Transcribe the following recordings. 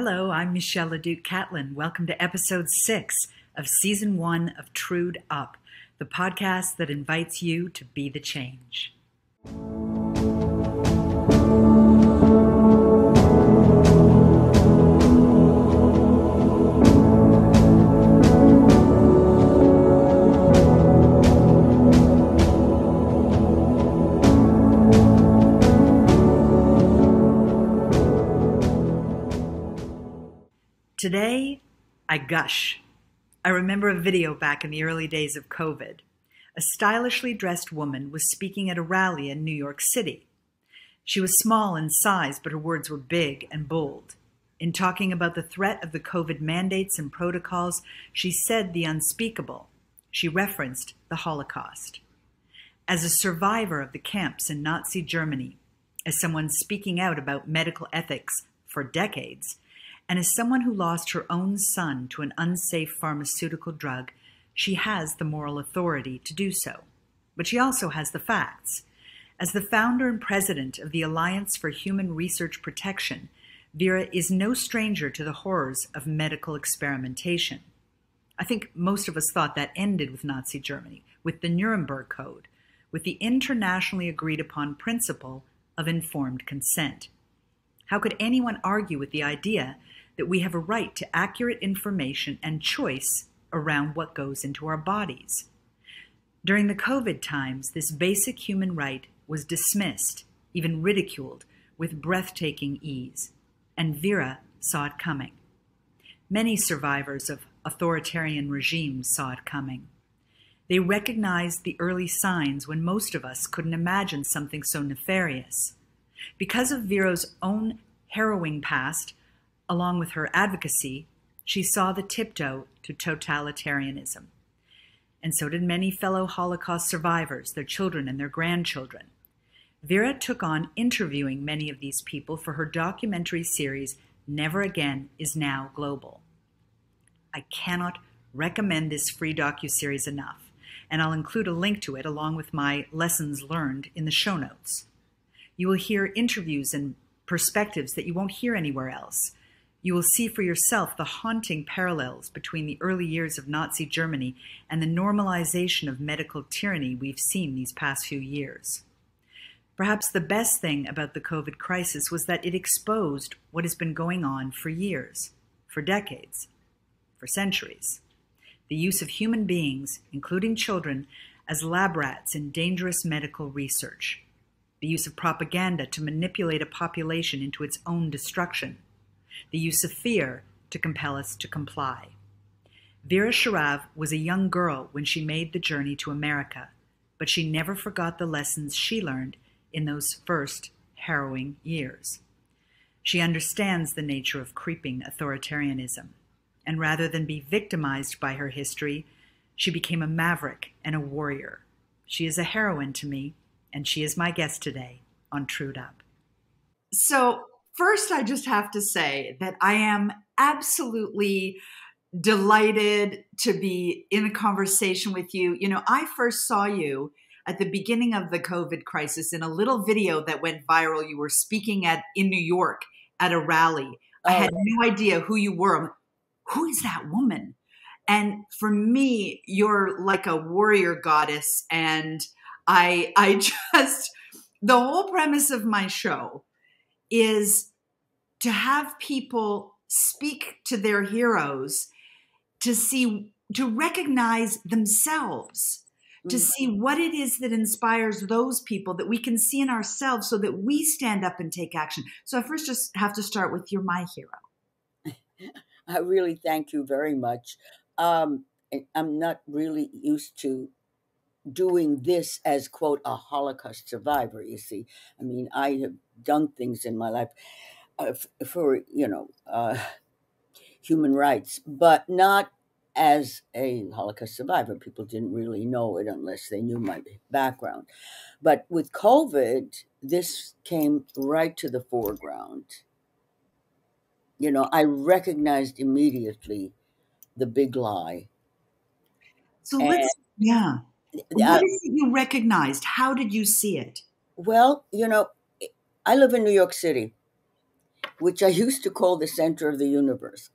Hello, I'm Michelle Leduc Catlin. Welcome to episode six of season one of Trued Up, the podcast that invites you to be the change. Today, I gush. I remember a video back in the early days of COVID. A stylishly dressed woman was speaking at a rally in New York City. She was small in size, but her words were big and bold. In talking about the threat of the COVID mandates and protocols, she said the unspeakable. She referenced the Holocaust. As a survivor of the camps in Nazi Germany, as someone speaking out about medical ethics for decades, and as someone who lost her own son to an unsafe pharmaceutical drug, she has the moral authority to do so. But she also has the facts. As the founder and president of the Alliance for Human Research Protection, Vera is no stranger to the horrors of medical experimentation. I think most of us thought that ended with Nazi Germany, with the Nuremberg Code, with the internationally agreed upon principle of informed consent. How could anyone argue with the idea that we have a right to accurate information and choice around what goes into our bodies. During the COVID times, this basic human right was dismissed, even ridiculed, with breathtaking ease, and Vera saw it coming. Many survivors of authoritarian regimes saw it coming. They recognized the early signs when most of us couldn't imagine something so nefarious. Because of Vera's own harrowing past, along with her advocacy, she saw the tiptoe to totalitarianism. And so did many fellow Holocaust survivors, their children, and their grandchildren. Vera took on interviewing many of these people for her documentary series, Never Again is Now Global. I cannot recommend this free docu-series enough, and I'll include a link to it along with my lessons learned in the show notes. You will hear interviews and perspectives that you won't hear anywhere else, you will see for yourself the haunting parallels between the early years of Nazi Germany and the normalization of medical tyranny we've seen these past few years. Perhaps the best thing about the COVID crisis was that it exposed what has been going on for years, for decades, for centuries. The use of human beings, including children, as lab rats in dangerous medical research. The use of propaganda to manipulate a population into its own destruction the use of fear to compel us to comply. Vera Sharav was a young girl when she made the journey to America, but she never forgot the lessons she learned in those first harrowing years. She understands the nature of creeping authoritarianism, and rather than be victimized by her history, she became a maverick and a warrior. She is a heroine to me, and she is my guest today on Trued Up. So, First, I just have to say that I am absolutely delighted to be in a conversation with you. You know, I first saw you at the beginning of the COVID crisis in a little video that went viral. You were speaking at in New York at a rally. I had oh. no idea who you were. Like, who is that woman? And for me, you're like a warrior goddess. And I I just the whole premise of my show is to have people speak to their heroes to see to recognize themselves to mm. see what it is that inspires those people that we can see in ourselves so that we stand up and take action. So i first just have to start with you're my hero. I really thank you very much. Um, i'm not really used to doing this as quote a holocaust survivor you see. I mean i have done things in my life uh, for you know uh, human rights but not as a holocaust survivor. People didn't really know it unless they knew my background. But with covid this came right to the foreground. You know i recognized immediately the big lie. So let's yeah. what is it you recognized? How did you see it? Well, you know, I live in New York City, which I used to call the center of the universe.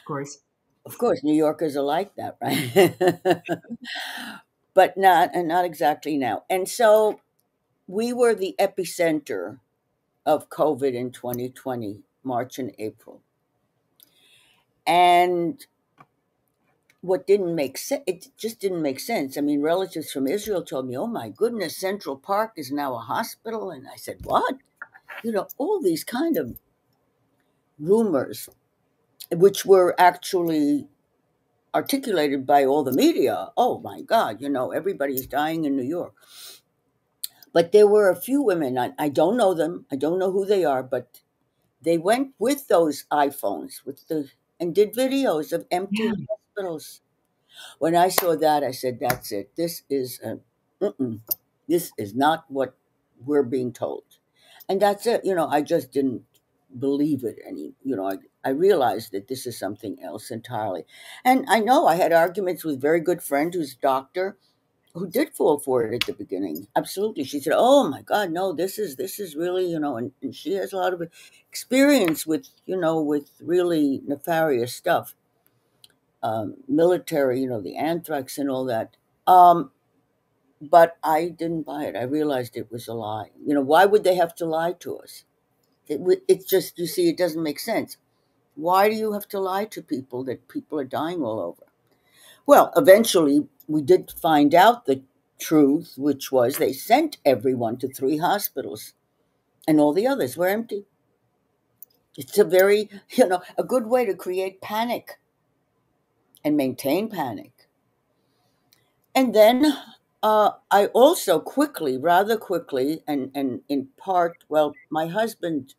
Of course. Of course, New Yorkers are like that, right? but not and not exactly now. And so we were the epicenter of COVID in 2020, March and April. And what didn't make sense, it just didn't make sense. I mean, relatives from Israel told me, oh my goodness, Central Park is now a hospital. And I said, what? You know, all these kind of rumors which were actually articulated by all the media. Oh my God, you know, everybody's dying in New York. But there were a few women, I, I don't know them, I don't know who they are, but they went with those iPhones with the and did videos of empty Yeah. hospitals. When I saw that, I said, "That's it. This is a, this is not what we're being told." And that's it. You know, I just didn't believe it any. You know, I, I realized that this is something else entirely. And I know I had arguments with very good friend who's doctor who did fall for it at the beginning. Absolutely. She said, "Oh my God, no! This is this is really you know," and, and she has a lot of experience with you know with really nefarious stuff, um, military, you know, the anthrax and all that. Um, but I didn't buy it. I realized it was a lie. You know, why would they have to lie to us? It, it's just you see, it doesn't make sense. Why do you have to lie to people that people are dying all over? Well, eventually we did find out the truth, which was they sent everyone to three hospitals and all the others were empty. It's a very, you know, a good way to create panic and maintain panic. And then uh, I also quickly, rather quickly, and, and in part, well, my husband,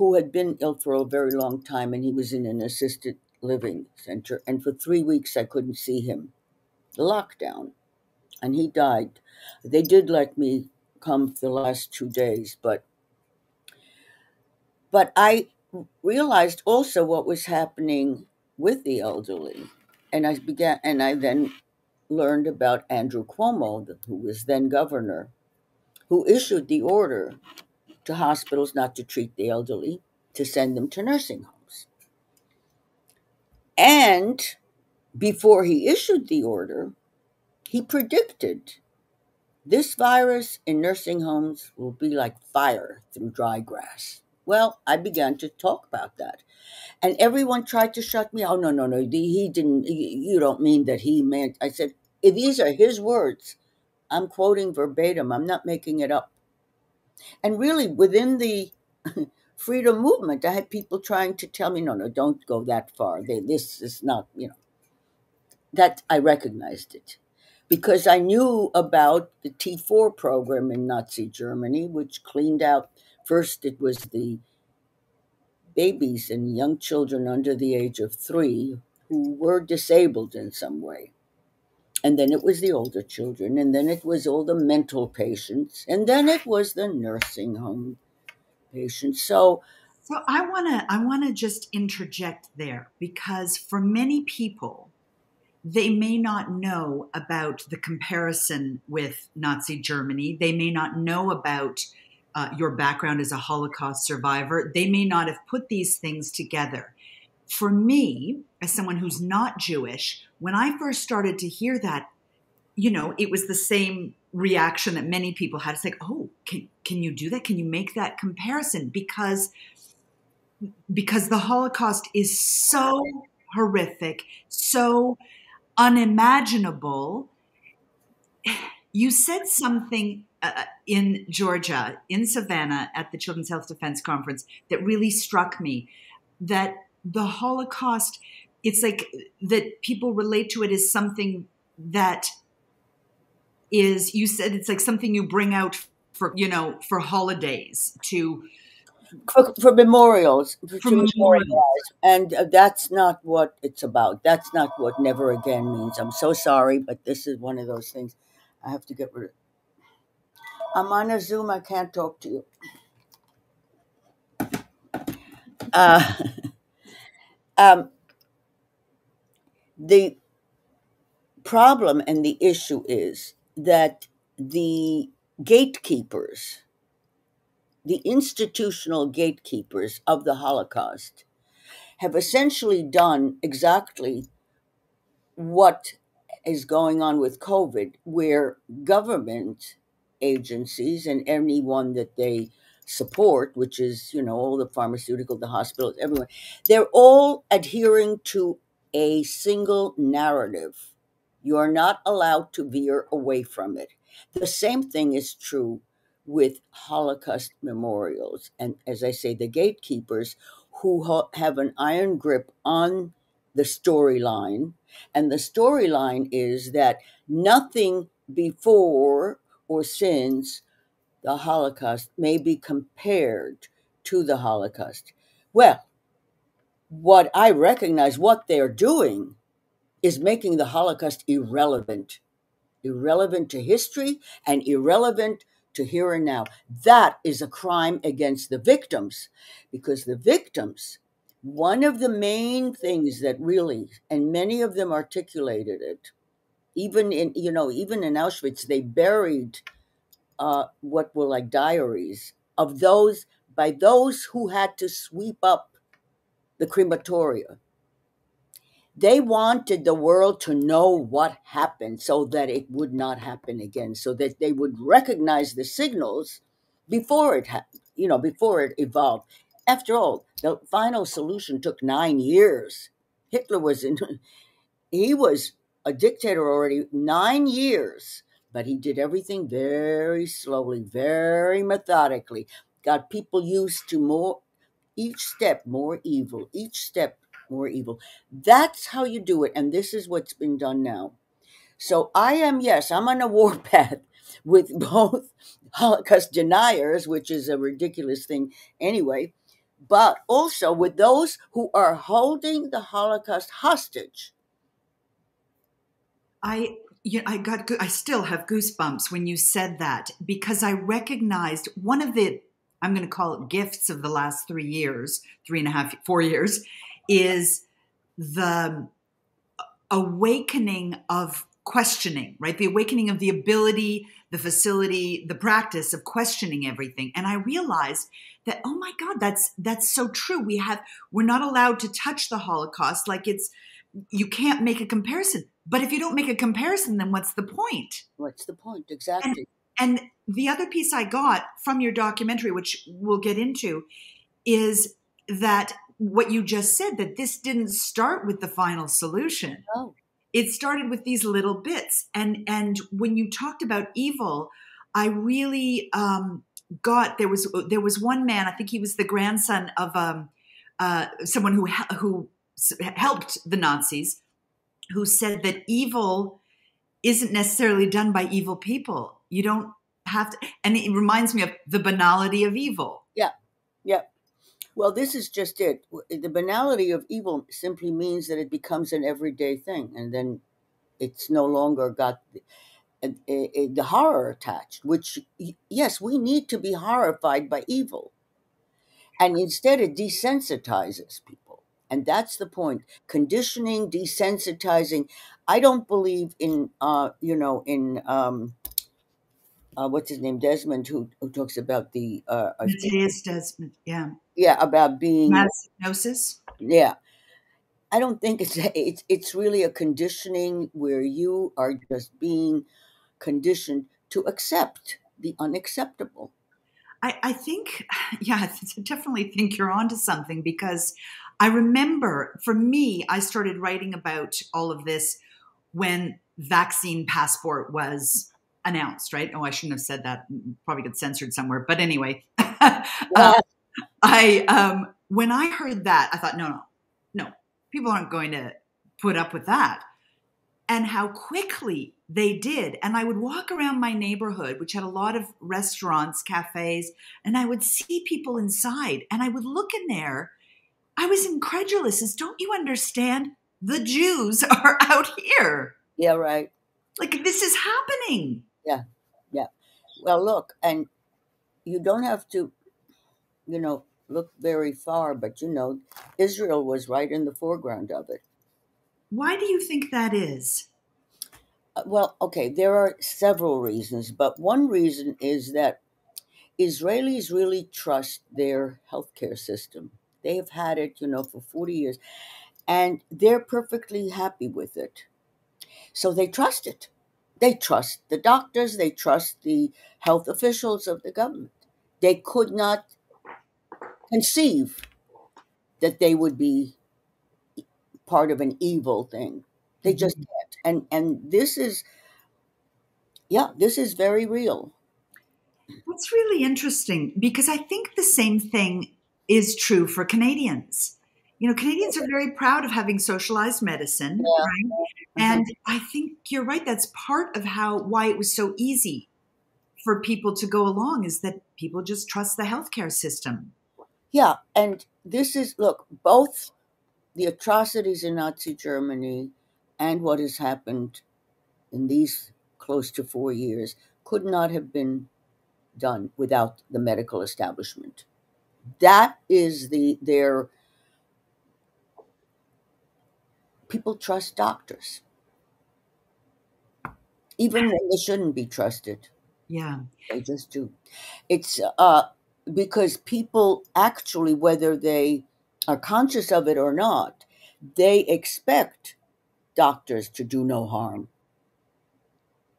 who had been ill for a very long time, and he was in an assisted living center, and for three weeks I couldn't see him. The lockdown, and he died. They did let me come for the last two days, but but I realized also what was happening with the elderly, and I began, and I then learned about Andrew Cuomo, who was then governor, who issued the order to hospitals not to treat the elderly, to send them to nursing homes. And before he issued the order, he predicted this virus in nursing homes will be like fire through dry grass. Well, I began to talk about that. And everyone tried to shut me. Oh, no, no, no. He didn't, you don't mean that he meant. I said, "Eh, these are his words. I'm quoting verbatim. I'm not making it up. And really, within the freedom movement, I had people trying to tell me, no, no, don't go that far. They, this is not, you know, that I recognized it because I knew about the T4 program in Nazi Germany, which cleaned out first, it was the babies and young children under the age of three who were disabled in some way. And then it was the older children, and then it was all the mental patients, and then it was the nursing home patients. So, So I want to I want to just interject there because for many people they may not know about the comparison with Nazi Germany. They may not know about uh, your background as a Holocaust survivor. They may not have put these things together. For me, as someone who's not Jewish, when I first started to hear that, you know, it was the same reaction that many people had. It's like, oh, can, can you do that? Can you make that comparison? Because because the Holocaust is so horrific, so unimaginable. You said something uh, in Georgia, in Savannah, at the Children's Health Defense Conference that really struck me that the Holocaust, it's like that people relate to it as something that is, you said it's like something you bring out for, you know, for holidays to for, for memorials, for, For to memorials. And uh, that's not what it's about. That's not what never again means. I'm so sorry, but this is one of those things I have to get rid of. I'm on a Zoom. I can't talk to you. Uh, um, the problem and the issue is that the gatekeepers the institutional gatekeepers of the Holocaust have essentially done exactly what is going on with COVID, where government agencies and anyone that they support, which is, you know, all the pharmaceutical, the hospitals, everyone, they're all adhering to a single narrative. You are not allowed to veer away from it. The same thing is true with Holocaust memorials. And as I say, the gatekeepers who have an iron grip on the storyline. And the storyline is that nothing before or since the Holocaust may be compared to the Holocaust. Well, what I recognize what they're doing is making the Holocaust irrelevant, irrelevant to history and irrelevant to here and now. That is a crime against the victims because the victims, one of the main things that really, and many of them articulated it, even in, you know, even in Auschwitz, they buried uh, what were like diaries of those by those who had to sweep up the crematoria. They wanted the world to know what happened so that it would not happen again, so that they would recognize the signals before it happened, you know, before it evolved. After all, the final solution took nine years. Hitler was in, he was a dictator already nine years but he did everything very slowly, very methodically, got people used to more, each step more evil, each step more evil. That's how you do it. And this is what's been done now. So I am, yes, I'm on a warpath with both Holocaust deniers, which is a ridiculous thing anyway, but also with those who are holding the Holocaust hostage. I you know, I got I still have goosebumps when you said that because I recognized one of the I'm going to call it gifts of the last three years, three and a half, four years, is the awakening of questioning, right? The awakening of the ability, the facility, the practice of questioning everything. And I realized that, oh my God, that's that's so true. We have we're not allowed to touch the Holocaust like it's you can't make a comparison. But if you don't make a comparison, then what's the point? What's the point? Exactly. And, and the other piece I got from your documentary, which we'll get into, is that what you just said that this didn't start with the final solution. No. It started with these little bits. And and when you talked about evil, I really um, got there was there was one man. I think he was the grandson of um, uh, someone who who helped the Nazis, who said that evil isn't necessarily done by evil people. You don't have to, and it reminds me of the banality of evil. Yeah, yeah. Well, this is just it. The banality of evil simply means that it becomes an everyday thing, and then it's no longer got the, eh, eh, the horror attached. Which, yes, we need to be horrified by evil, and instead it desensitizes people. And that's the point. Conditioning, desensitizing. I don't believe in, uh, you know, in um, uh, what's his name, Desmet, who, who talks about the uh, Desmet, yeah, yeah, about being hypnosis. Yeah, I don't think it's it's it's really a conditioning where you are just being conditioned to accept the unacceptable. I, I think, yeah, I definitely think you're onto something because I remember for me, I started writing about all of this when vaccine passport was announced, right? Oh, I shouldn't have said that. Probably get censored somewhere. But anyway, uh, I um, when I heard that, I thought, no, no, no, people aren't going to put up with that. And how quickly they did. And I would walk around my neighborhood, which had a lot of restaurants, cafes, and I would see people inside. And I would look in there I was incredulous. Is don't you understand? The Jews are out here. Yeah, right. Like this is happening. Yeah, yeah. Well, look, and you don't have to, you know, look very far, but you know, Israel was right in the foreground of it. Why do you think that is? Uh, well, okay, there are several reasons, but one reason is that Israelis really trust their healthcare system. They have had it, you know, for 40 years, and they're perfectly happy with it. So they trust it. They trust the doctors, they trust the health officials of the government. They could not conceive that they would be part of an evil thing. They just Mhm. can't. And and this is yeah, this is very real. That's really interesting because I think the same thing is true for Canadians. You know, Canadians are very proud of having socialized medicine, Yeah. right? Mm-hmm. And I think you're right. That's part of how why it was so easy for people to go along is that people just trust the healthcare system. Yeah, and this is look, both the atrocities in Nazi Germany and what has happened in these close to four years could not have been done without the medical establishment. That is the their people trust doctors. Even when they shouldn't be trusted. Yeah. They just do. It's uh because people actually, whether they are conscious of it or not, they expect doctors to do no harm,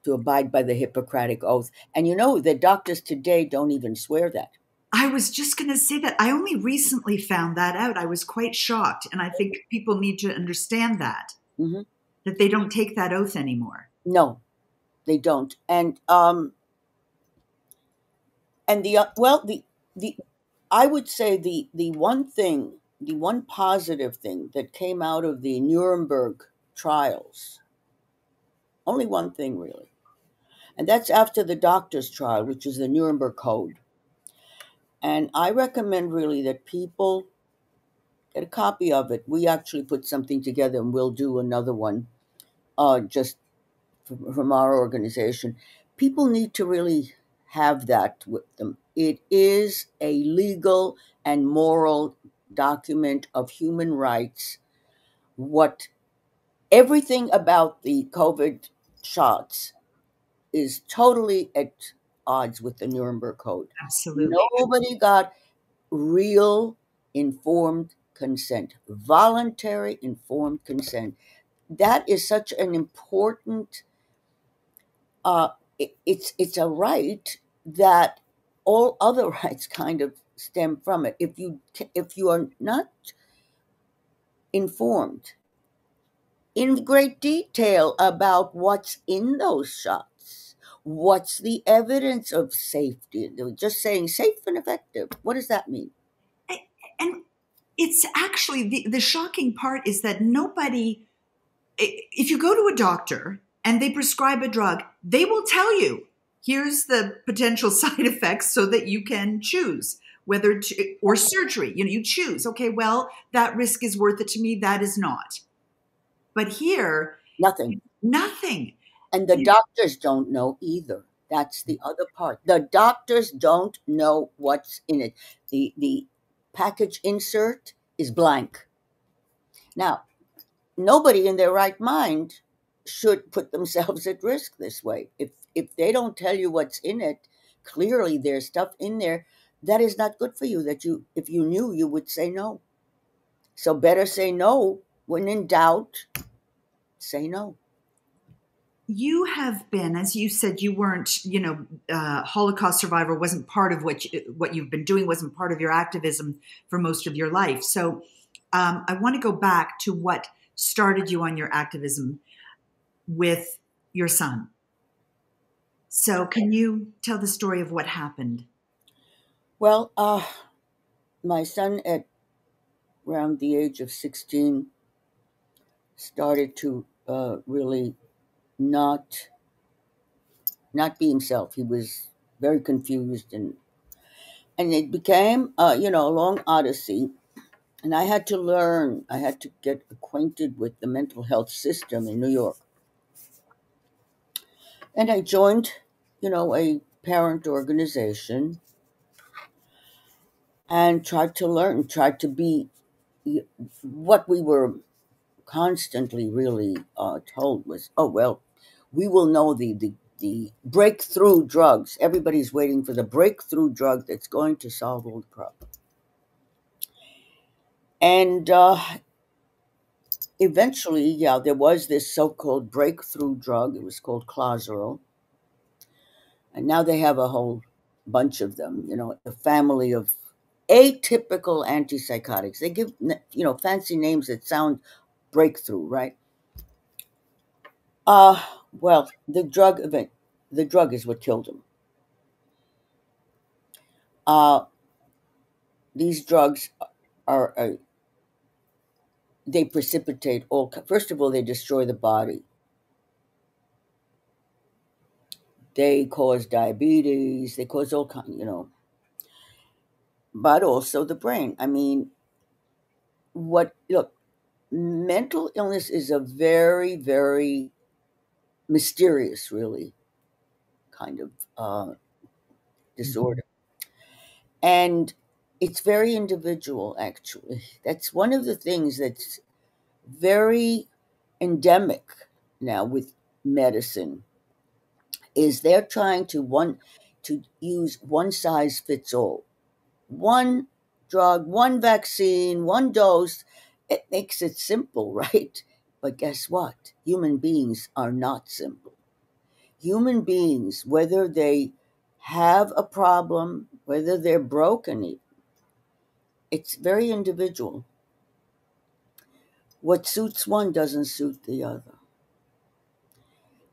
to abide by the Hippocratic Oath. And you know that doctors today don't even swear that. I was just going to say that I only recently found that out. I was quite shocked. And I think people need to understand that, Mhm. that they don't take that oath anymore. No, they don't. And um, and the uh, well, the the I would say the the one thing, the one positive thing that came out of the Nuremberg trials, only one thing really, and that's after the doctor's trial, which is the Nuremberg Code. And I recommend really that people get a copy of it. We actually put something together, and we'll do another one, uh, just from, from our organization. People need to really have that with them. It is a legal and moral document of human rights. What everything about the COVID shots is totally at odds with the Nuremberg Code. Absolutely. Nobody got real informed consent, voluntary informed consent. That is such an important. Uh, it, it's it's a right that all other rights kind of stem from it. If you if you are not informed in great detail about what's in those shots, what's the evidence of safety? They're Just saying safe and effective. What does that mean? And it's actually the, the shocking part is that nobody, if you go to a doctor and they prescribe a drug, they will tell you here's the potential side effects so that you can choose whether to, or surgery. You know, you choose, okay, well, that risk is worth it to me, that is not. But here, Nothing. nothing. And the doctors don't know either. That's the mm. other part. The doctors don't know what's in it. The the package insert is blank. Now, nobody in their right mind should put themselves at risk this way. If if they don't tell you what's in it, clearly there's stuff in there that is not good for you that you if you knew you would say no. So better say no when in doubt. Say no. You have been as you said you weren't you know uh, holocaust survivor wasn't part of what you, what you've been doing wasn't part of your activism for most of your life. So um, i want to go back to what started you on your activism with your son. So can you tell the story of what happened? Well, uh, my son at around the age of 16 started to uh, really not not be himself. He was very confused and and it became uh, you know a long odyssey. And I had to learn. I had to get acquainted with the mental health system in New York. And I joined, you know, a parent organization and tried to learn, tried to be what we were constantly really uh, told was, oh, well, we will know the, the, the breakthrough drugs. Everybody's waiting for the breakthrough drug that's going to solve all the problems. And uh, eventually, yeah, there was this so called breakthrough drug. It was called Clozaril. And now they have a whole bunch of them, you know, a family of atypical antipsychotics. They give, you know, fancy names that sound breakthrough, right? Uh, well, the drug event, the drug is what killed him. Uh, these drugs are, are they precipitate all. First of all, they destroy the body. They cause diabetes. They cause all kind, you know. But also the brain. I mean, what look, mental illness is a very, very mysterious, really, kind of uh, disorder. And it's very individual, actually. That's one of the things that's very endemic now with medicine is they're trying to one to use one size fits all. One drug, one vaccine, one dose. It makes it simple, right? But guess what? Human beings are not simple. Human beings, whether they have a problem, whether they're broken, it's very individual. What suits one doesn't suit the other.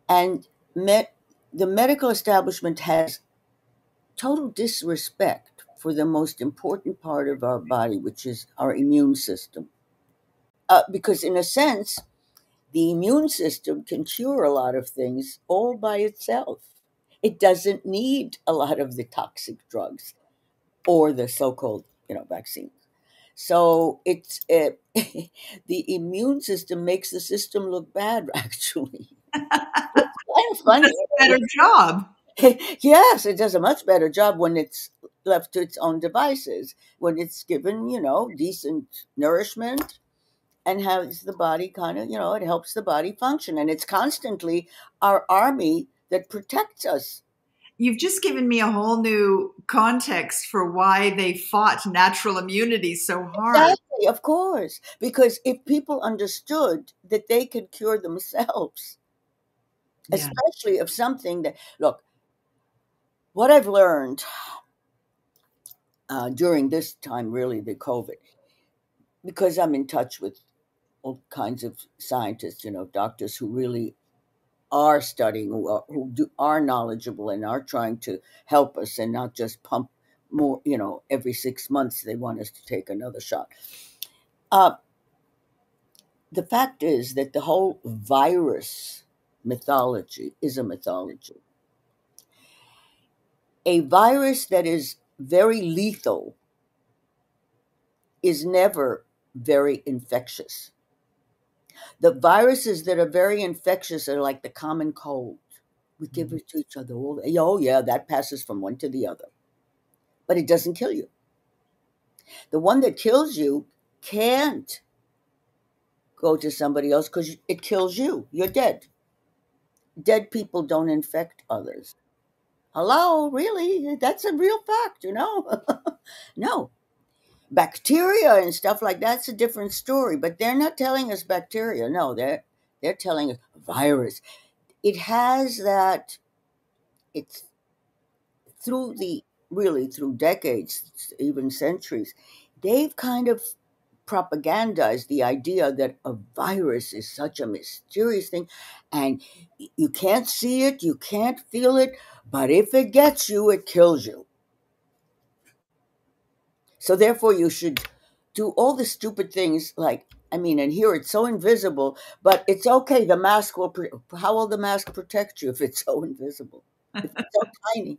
And met, the medical establishment has total disrespect for the most important part of our body, which is our immune system. Uh, because, in a sense, the immune system can cure a lot of things all by itself. It doesn't need a lot of the toxic drugs or the so called you know, vaccines. So it's uh, the immune system makes the system look bad. Actually, it's kind of funny. better job. yes, it does a much better job when it's left to its own devices. When it's given, you know, decent nourishment and has the body kind of, you know, it helps the body function. And it's constantly our army that protects us you've just given me a whole new context for why they fought natural immunity so hard. Exactly, of course. Because if people understood that they could cure themselves, yeah. especially of something that, look, what I've learned uh, during this time, really, the COVID, because I'm in touch with all kinds of scientists, you know, doctors who really are studying, who are, who do, are knowledgeable and are trying to help us and not just pump more, you know, every six months they want us to take another shot. Uh, the fact is that the whole virus mythology is a mythology. A virus that is very lethal is never very infectious. The viruses that are very infectious are like the common cold. We give mm-hmm. it to each other all. Oh, yeah, that passes from one to the other. But it doesn't kill you. The one that kills you can't go to somebody else because it kills you. You're dead. Dead people don't infect others. Hello, really? That's a real fact, you know? no, bacteria and stuff like that's a different story but they're not telling us bacteria no they're they're telling us virus. It has that it's through the really through decades even centuries they've kind of propagandized the idea that a virus is such a mysterious thing and you can't see it you can't feel it but if it gets you it kills you so therefore, you should do all the stupid things like I mean, and here it's so invisible, but it's okay. The mask will. How will the mask protect you if it's so invisible? If it's so tiny.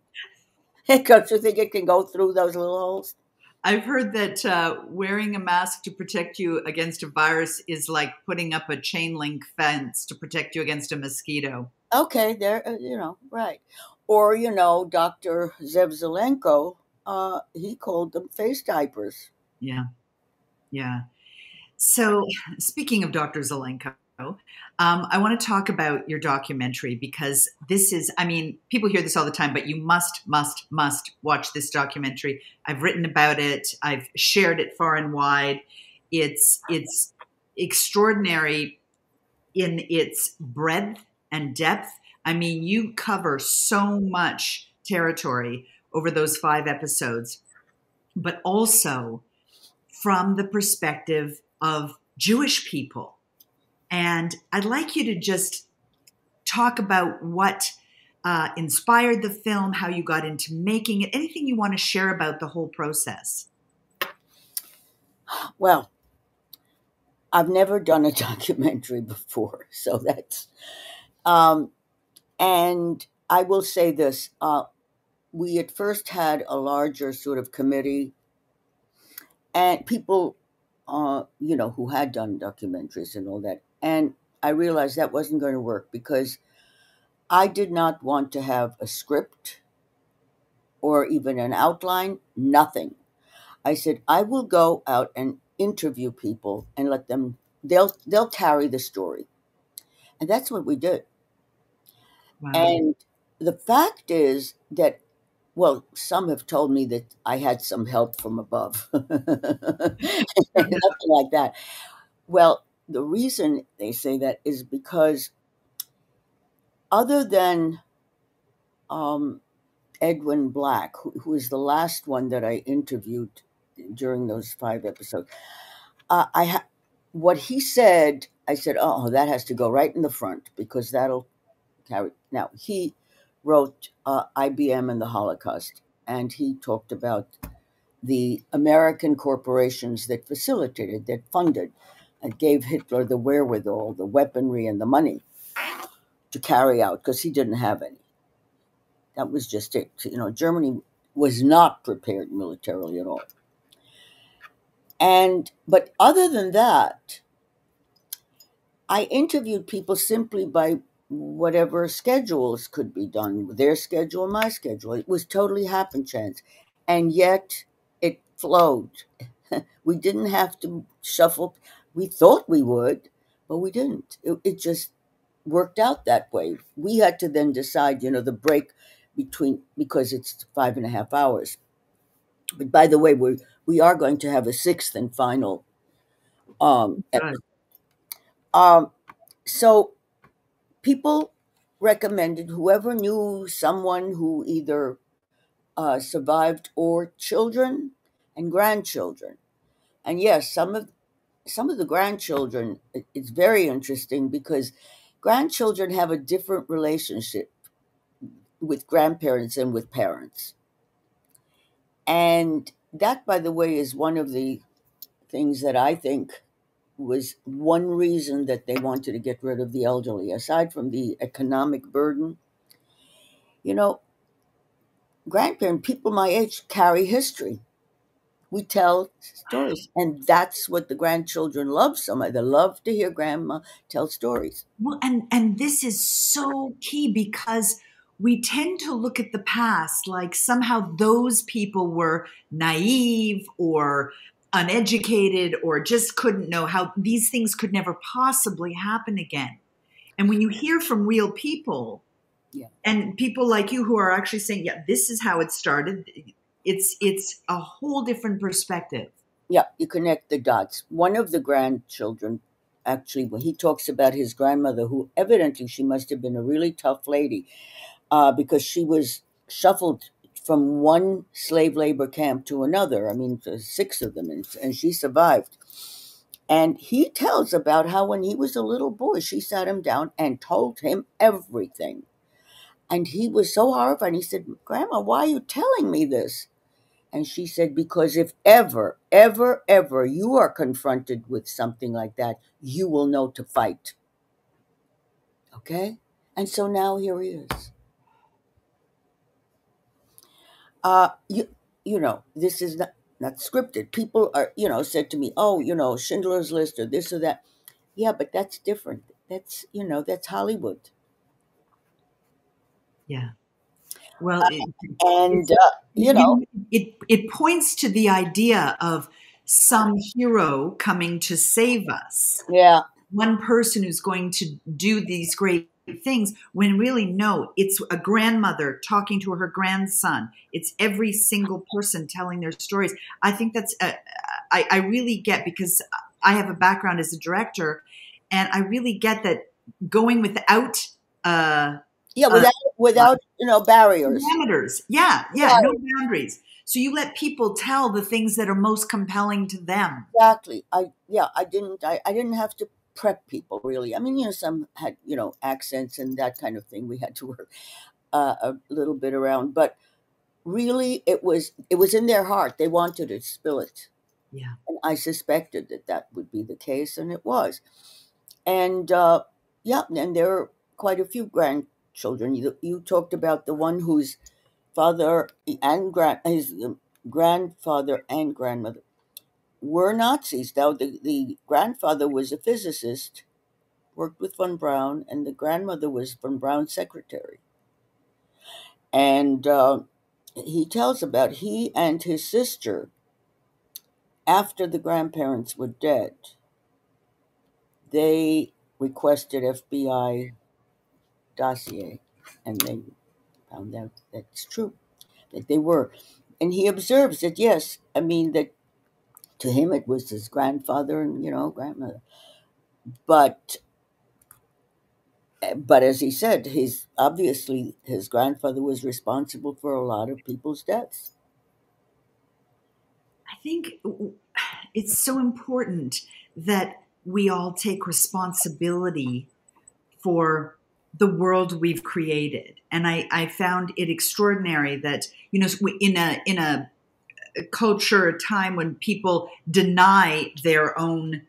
Don't you think it can go through those little holes? I've heard that uh, wearing a mask to protect you against a virus is like putting up a chain link fence to protect you against a mosquito. Okay, there, uh, you know, right. Or, you know, Dr. Zev Zelenko uh, he called them face diapers. Yeah. Yeah. So, speaking of Dr. Zelenko, Um, I want to talk about your documentary because this is, I mean, people hear this all the time, but you must, must, must watch this documentary. I've written about it, I've shared it far and wide. It's, it's extraordinary in its breadth and depth. I mean, you cover so much territory over those five episodes, but also from the perspective of Jewish people. And I'd like you to just talk about what uh, inspired the film, how you got into making it, anything you want to share about the whole process. Well, I've never done a documentary before, so that's, um, and I will say this: uh, we at first had a larger sort of committee, and people, uh, you know, who had done documentaries and all that, and I realized that wasn't going to work because I did not want to have a script or even an outline, nothing. I said, I will go out and interview people and let them they'll they'll carry the story. And that's what we did. Wow. And the fact is that well, some have told me that I had some help from above. Nothing like that. Well, the reason they say that is because other than um, Edwin Black, who, is the last one that I interviewed during those five episodes. Uh, I ha- what he said, I said, "Oh, that has to go right in the front because that'll carry." Now he wrote uh, IBM and the Holocaust, and he talked about the American corporations that facilitated, that funded, and gave Hitler the wherewithal, the weaponry, and the money to carry out because he didn't have any. That was just it. You know, Germany was not prepared militarily at all. And, but other than that, I interviewed people simply by whatever schedules could be done, their schedule, my schedule. It was totally happen chance. And yet it flowed. we didn't have to shuffle. We thought we would, but we didn't. It, it just worked out that way. We had to then decide, you know, the break between, because it's five and a half hours. But by the way, we're we are going to have a sixth and final um, um so people recommended whoever knew someone who either uh, survived or children and grandchildren. And yes some of some of the grandchildren it's very interesting because grandchildren have a different relationship with grandparents and with parents. And that, by the way, is one of the things that I think was one reason that they wanted to get rid of the elderly, aside from the economic burden. You know, grandparent people my age carry history. We tell stories, and that's what the grandchildren love so much. They love to hear grandma tell stories. Well, and and this is so key because we tend to look at the past like somehow those people were naive or uneducated or just couldn't know how these things could never possibly happen again. And when you hear from real people, yeah. and people like you who are actually saying, "Yeah, this is how it started," it's it's a whole different perspective. Yeah, you connect the dots. One of the grandchildren, actually, when he talks about his grandmother, who evidently she must have been a really tough lady, uh, because she was shuffled from one slave labor camp to another. I mean, uh, six of them, and, and she survived. And he tells about how when he was a little boy, she sat him down and told him everything. And he was so horrified. And he said, Grandma, why are you telling me this? And she said, Because if ever, ever, ever you are confronted with something like that, you will know to fight. Okay? And so now here he is. Uh, you you know, this is not not scripted. People are, you know, said to me, "Oh, you know, Schindler's List or this or that." Yeah, but that's different. That's you know, that's Hollywood. Yeah. Well, uh, and uh, you know, it it points to the idea of some hero coming to save us. Yeah. one person who's going to do these great things when really no it's a grandmother talking to her grandson. It's every single person telling their stories. I think that's uh, I, I really get because i have a background as a director and i really get that going without uh yeah without uh, without you know barriers. Parameters. Yeah yeah no boundaries. So you let people tell the things that are most compelling to them. Exactly. I yeah i didn't i, I didn't have to prep people really. I mean, you know, some had you know accents and that kind of thing. We had to work uh, a little bit around, but really, it was it was in their heart. They wanted to spill it. Yeah, and I suspected that that would be the case, and it was. And uh, yeah, and there are quite a few grandchildren. You, you talked about the one whose father and grand his um, grandfather and grandmother were Nazis. Now, the, the grandfather was a physicist, worked with von Braun, and the grandmother was von Braun's secretary. And uh, he tells about he and his sister, after the grandparents were dead, they requested FBI dossier, and they found out that's true, that they were. And he observes that yes, I mean that to him it was his grandfather and you know grandmother. But eh, but as he said his obviously his grandfather was responsible for a lot of people's deaths. I think it's so important that we all take responsibility for the world we've created. And i, I found it extraordinary that you know in a in a culture, a time when people deny their own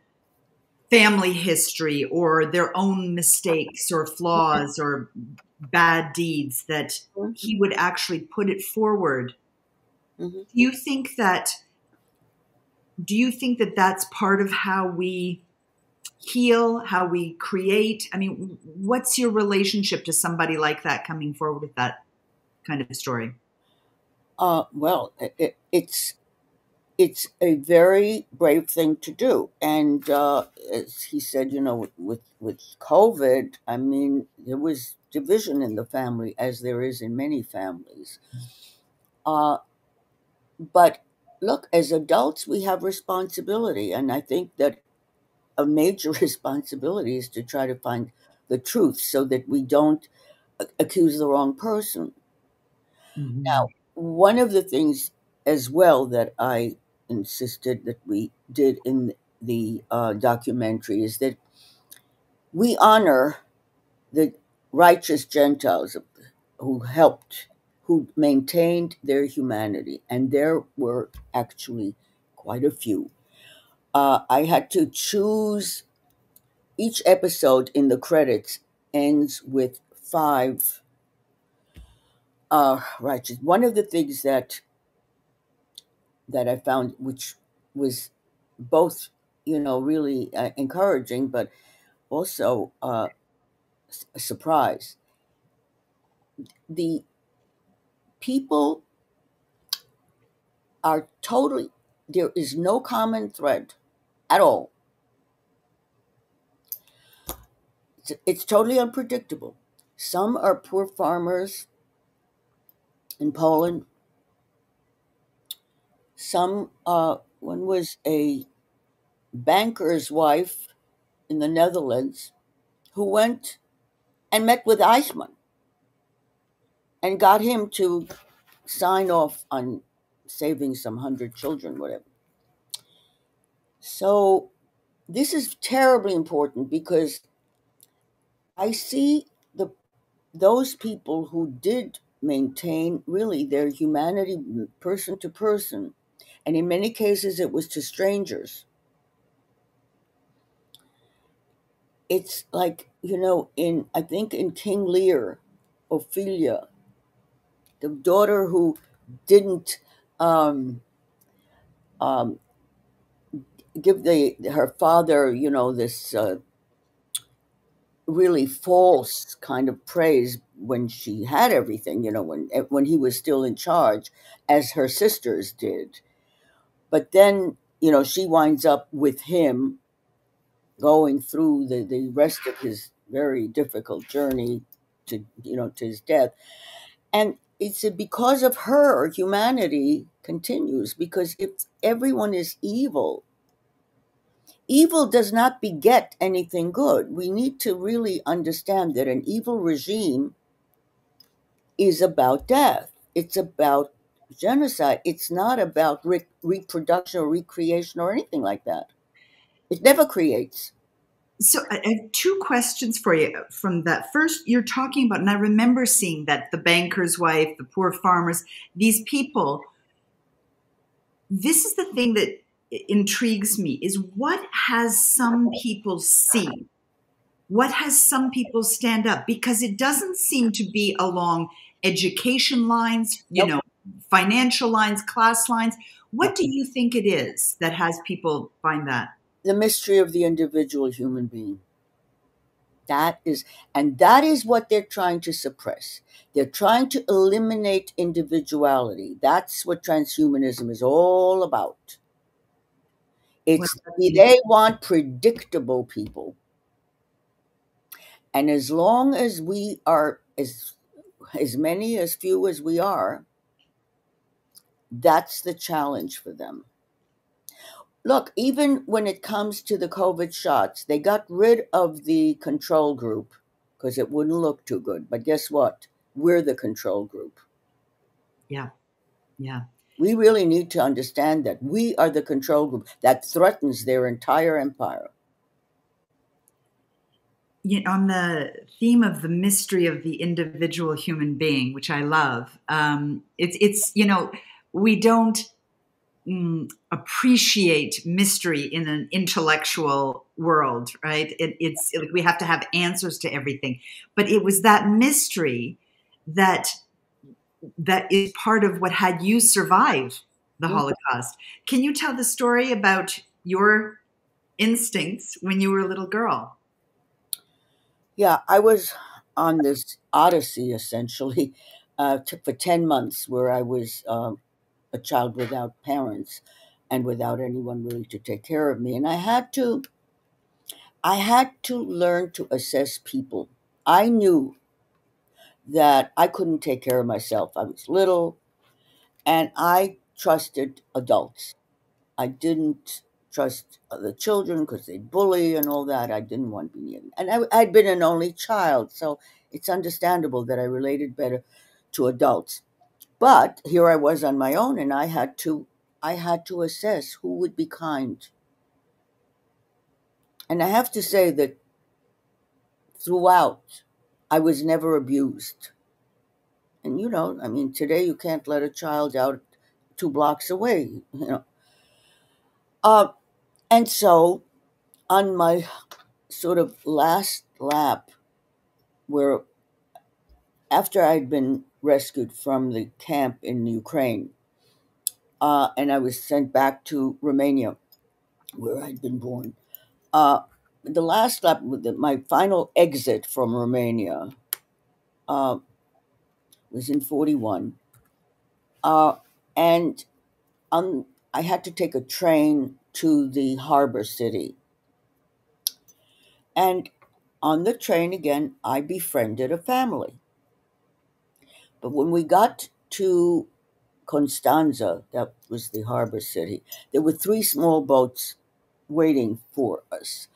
family history or their own mistakes or flaws or bad deeds, that mm-hmm. he would actually put it forward. Mm-hmm. Do you think that? Do you think that that's part of how we heal, how we create? I mean, what's your relationship to somebody like that coming forward with that kind of story? Uh, well, it, it's it's a very brave thing to do, and uh, as he said, you know, with, with COVID, I mean, there was division in the family, as there is in many families. Uh, but look, as adults, we have responsibility, and I think that a major responsibility is to try to find the truth so that we don't accuse the wrong person. Mm-hmm. Now, one of the things as well that I insisted that we did in the uh, documentary is that we honor the righteous Gentiles who helped, who maintained their humanity, and there were actually quite a few. Uh, I had to choose each episode in the credits ends with five uh, righteous. One of the things that that I found, which was both, you know, really uh, encouraging, but also uh, a surprise. The people are totally, there is no common thread at all. It's, it's totally unpredictable. Some are poor farmers in Poland. Some uh, one was a banker's wife in the Netherlands who went and met with Eichmann and got him to sign off on saving some hundred children, whatever. So this is terribly important because I see the those people who did maintain really their humanity person to person. And in many cases, it was to strangers. It's like, you know, in, I think in King Lear, Ophelia, the daughter who didn't um, um, give the her father, you know, this uh, really false kind of praise when she had everything, you know, when when he was still in charge, as her sisters did. But then, you know, she winds up with him going through the, the rest of his very difficult journey to you know to his death. And it's because of her humanity continues because if everyone is evil evil does not beget anything good. We need to really understand that an evil regime is about death. It's about genocide it's not about re- reproduction or recreation or anything like that it never creates so I have two questions for you from that. First, you're talking about, and I remember seeing that the banker's wife, the poor farmers, these people. This is the thing that intrigues me: is what has some people seen? What has some people stand up? Because it doesn't seem to be along education lines, you nope. know, financial lines, class lines. What do you think it is that has people find that? the mystery of the individual human being. That is, and that is what they're trying to suppress. They're trying to eliminate individuality. That's what transhumanism is all about. It's they want predictable people. And as long as we are as as many as few as we are, that's the challenge for them look, even when it comes to the COVID shots, they got rid of the control group because it wouldn't look too good. But guess what? We're the control group. Yeah. Yeah. We really need to understand that we are the control group that threatens their entire empire. You know, on the theme of the mystery of the individual human being, which I love, um, it's it's you know we don't mm, appreciate mystery in an intellectual world, right? It, it's like we have to have answers to everything, but it was that mystery that that is part of what had you survive the mm-hmm. Holocaust. Can you tell the story about your instincts when you were a little girl? Yeah, I was on this odyssey essentially uh, for 10 months where I was um, a child without parents and without anyone really to take care of me. And I had to I had to learn to assess people. I knew that I couldn't take care of myself. I was little and I trusted adults. I didn't trust the children because they'd bully and all that. I didn't want to be near them. And I, I'd been an only child, so it's understandable that I related better to adults. But here I was on my own and I had to I had to assess who would be kind. And I have to say that throughout I was never abused. And you know, I mean today you can't let a child out two blocks away, you know. Uh, and so on my sort of last lap where after I'd been rescued from the camp in Ukraine. Uh, and I was sent back to Romania, where I'd been born. Uh, the last lap, my final exit from Romania uh, was in 41. Uh, and on, I had to take a train to the harbor city. And on the train again, I befriended a family. But when we got to Constanza, that was the harbor city, there were three small boats waiting for us.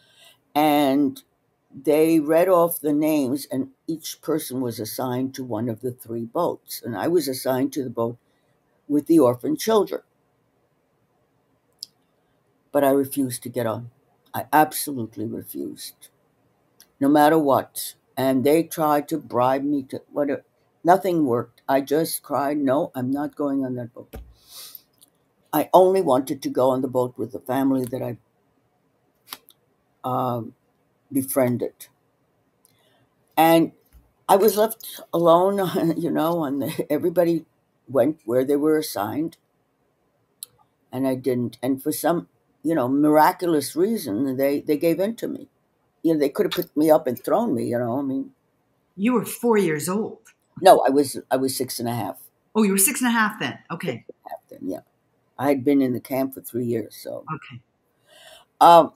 And they read off the names, and each person was assigned to one of the three boats. And I was assigned to the boat with the orphan children. But I refused to get on. I absolutely refused, no matter what. And they tried to bribe me to whatever. Nothing worked. I just cried, no, I'm not going on that boat. I only wanted to go on the boat with the family that I um, befriended. And I was left alone, you know, and everybody went where they were assigned. And I didn't. And for some, you know, miraculous reason, they, they gave in to me. You know, they could have picked me up and thrown me, you know, I mean. You were four years old. No, I was I was six and a half. Oh, you were six and a half then. Okay. Half then, yeah. I had been in the camp for three years, so okay. Um,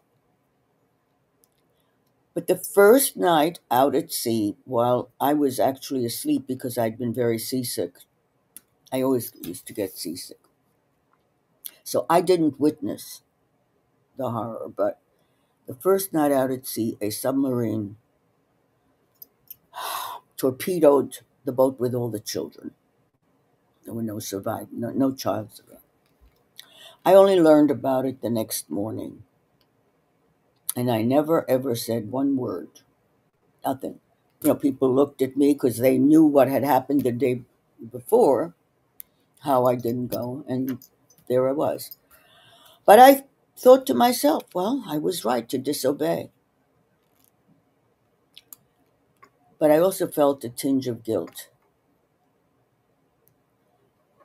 But the first night out at sea, while I was actually asleep because I'd been very seasick, I always used to get seasick. So I didn't witness the horror, but the first night out at sea, a submarine torpedoed the boat with all the children. There were no survivors, no, no child survived. I only learned about it the next morning. And I never ever said one word. Nothing. You know, people looked at me because they knew what had happened the day before, how I didn't go, and there I was. But I thought to myself, well, I was right to disobey. But I also felt a tinge of guilt.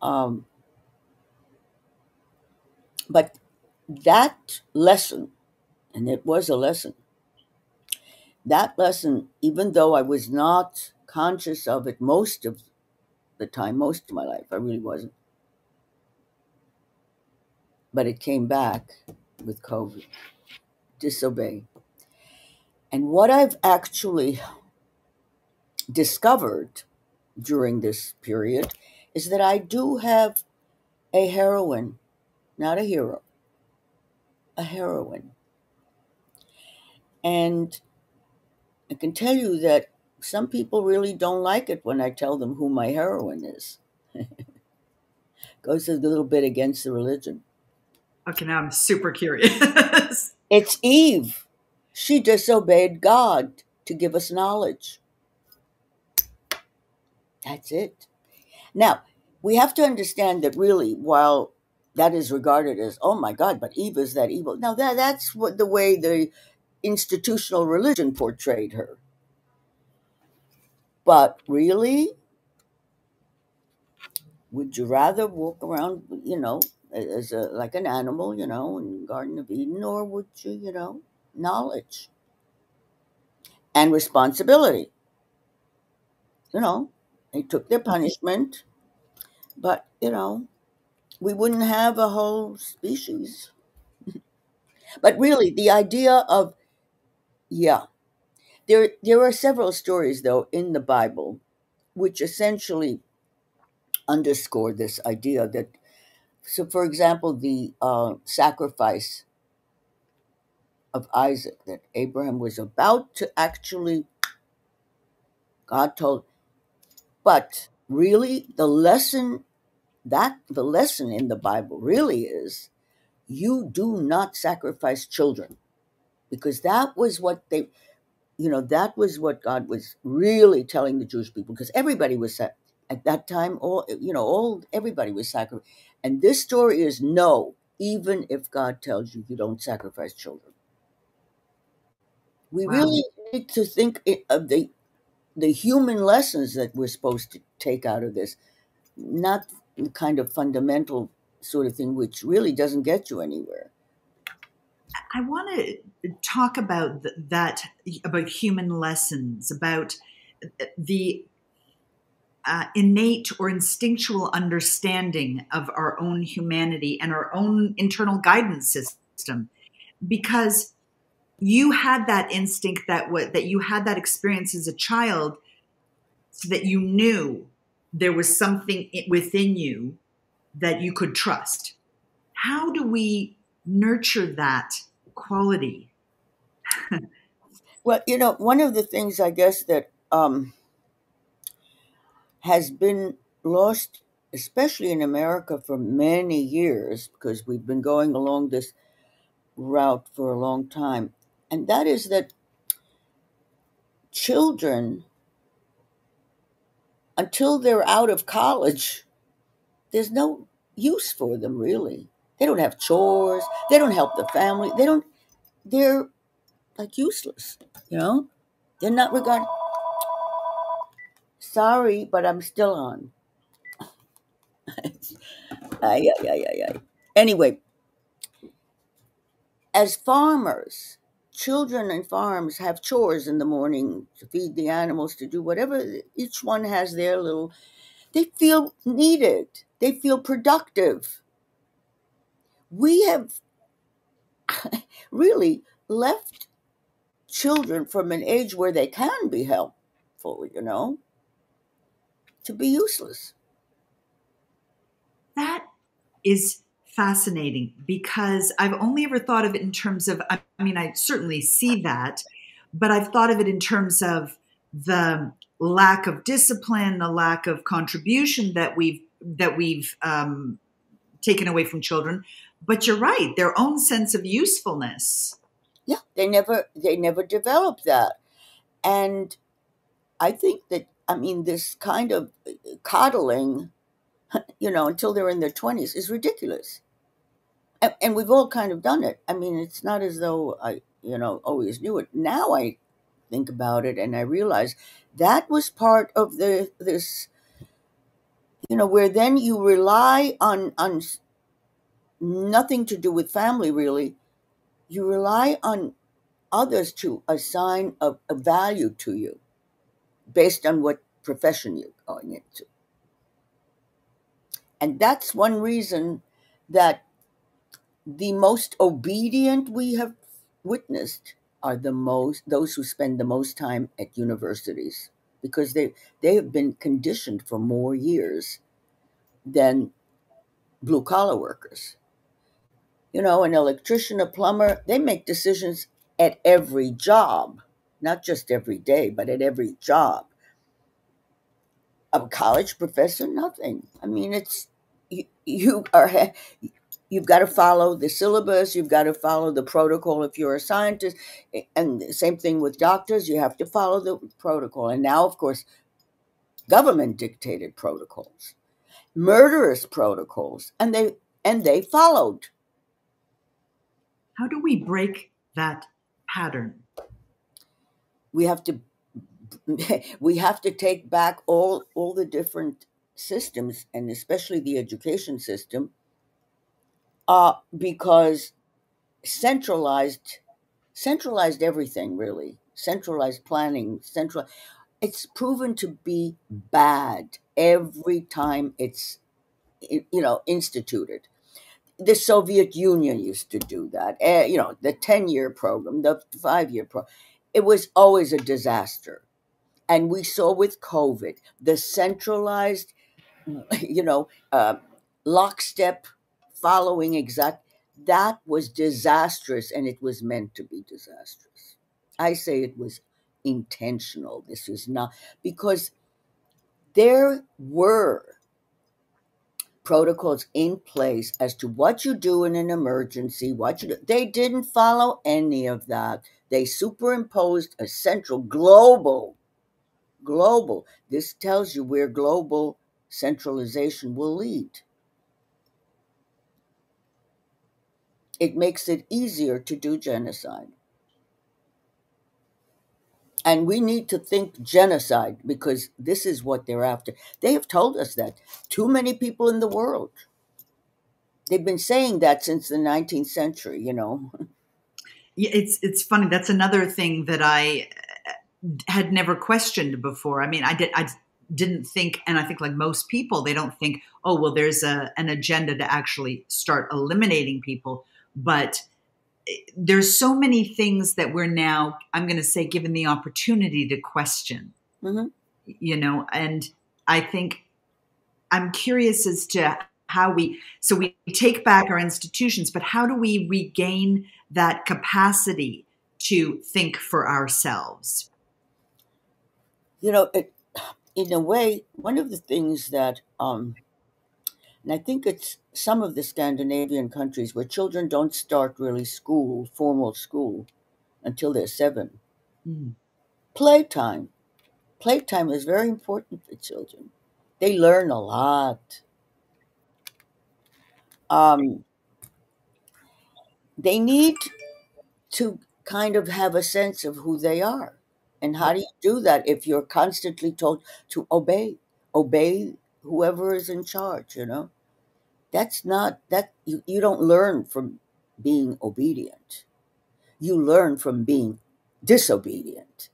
Um, but that lesson, and it was a lesson, that lesson, even though I was not conscious of it most of the time, most of my life, I really wasn't. But it came back with COVID. Disobey. And what I've actually discovered during this period is that I do have a heroine, not a hero, a heroine. And I can tell you that some people really don't like it when I tell them who my heroine is. Goes a little bit against the religion. Okay, now I'm super curious. it's Eve. She disobeyed God to give us knowledge. That's it. Now, we have to understand that really, while that is regarded as, oh my God, but Eve is that evil. Now, that, that's what the way the institutional religion portrayed her. But really, would you rather walk around, you know, as a like an animal, you know, in Garden of Eden, or would you, you know, knowledge and responsibility? You know, they took their punishment, but you know, we wouldn't have a whole species. but really, the idea of yeah, there there are several stories though in the Bible which essentially underscore this idea that so, for example, the uh, sacrifice of Isaac that Abraham was about to actually, God told, but really the lesson that the lesson in the Bible really is you do not sacrifice children because that was what they you know that was what God was really telling the Jewish people because everybody was at that time all you know all everybody was sacrificed and this story is no, even if God tells you you don't sacrifice children. We wow. really need to think of the the human lessons that we're supposed to take out of this, not the kind of fundamental sort of thing which really doesn't get you anywhere. I want to talk about that about human lessons, about the uh, innate or instinctual understanding of our own humanity and our own internal guidance system because you had that instinct that what that you had that experience as a child so that you knew there was something within you that you could trust how do we nurture that quality well you know one of the things i guess that um, has been lost, especially in America, for many years because we've been going along this route for a long time. And that is that children, until they're out of college, there's no use for them really. They don't have chores, they don't help the family, they don't, they're like useless, you know? They're not regarded Sorry, but I'm still on. ay, ay, ay, ay, ay. Anyway, as farmers, children in farms have chores in the morning to feed the animals, to do whatever. Each one has their little, they feel needed, they feel productive. We have really left children from an age where they can be helpful, you know, to be useless. That is fascinating because I've only ever thought of it in terms of, I mean, I certainly see that, but I've thought of it in terms of the lack of discipline, the lack of contribution that we've that we've um, taken away from children. But you're right; their own sense of usefulness. Yeah, they never they never develop that, and I think that I mean this kind of coddling, you know, until they're in their twenties is ridiculous. And, and we've all kind of done it. I mean, it's not as though I, you know, always knew it. Now I think about it and I realize that was part of the this you know where then you rely on on nothing to do with family really you rely on others to assign a, a value to you based on what profession you're going into and that's one reason that the most obedient we have witnessed are the most those who spend the most time at universities because they they have been conditioned for more years than blue collar workers. You know, an electrician, a plumber, they make decisions at every job, not just every day, but at every job. A college professor, nothing. I mean, it's you, you are you've got to follow the syllabus, you've got to follow the protocol if you're a scientist. And the same thing with doctors, you have to follow the protocol. And now, of course, government dictated protocols, murderous protocols, and they and they followed. How do we break that pattern? We have to we have to take back all all the different systems and especially the education system uh, because centralized centralized everything really. Centralized planning central it's proven to be bad every time it's you know instituted. The soviet union used to do that uh, you know the 10 year program the 5 year program it was always a disaster. And we saw with covid the centralized you know uh, lockstep following exact that was disastrous and it was meant to be disastrous. I say it was intentional. This was not because there were protocols in place as to what you do in an emergency, what you do. They didn't follow any of that. They superimposed a central global, global. This tells you where global centralization will lead. It makes it easier to do genocide. And we need to think genocide because this is what they're after. They have told us that. Too many people in the world. They've been saying that since the 19th century, you know. Yeah, it's it's funny. That's another thing that I uh, had never questioned before. I mean, I did I didn't think and I think like most people, they don't think, "Oh, well there's a an agenda to actually start eliminating people." But eh, there's so many things that we're now i'm going to say given the opportunity to question mm-hmm. you know and i think i'm curious as to how we so we take back our institutions but how do we regain that capacity to think for ourselves you know it, in a way one of the things that um, and I think it's some of the Scandinavian countries where children don't start really school, formal school, until they're seven. Mm. Playtime. Playtime is very important for children. They learn a lot. Um, they need to kind of have a sense of who they are. And how do you do that if you're constantly told to obey? Obey whoever is in charge, you know? That's not that you, you don't learn from being obedient. You learn from being disobedient.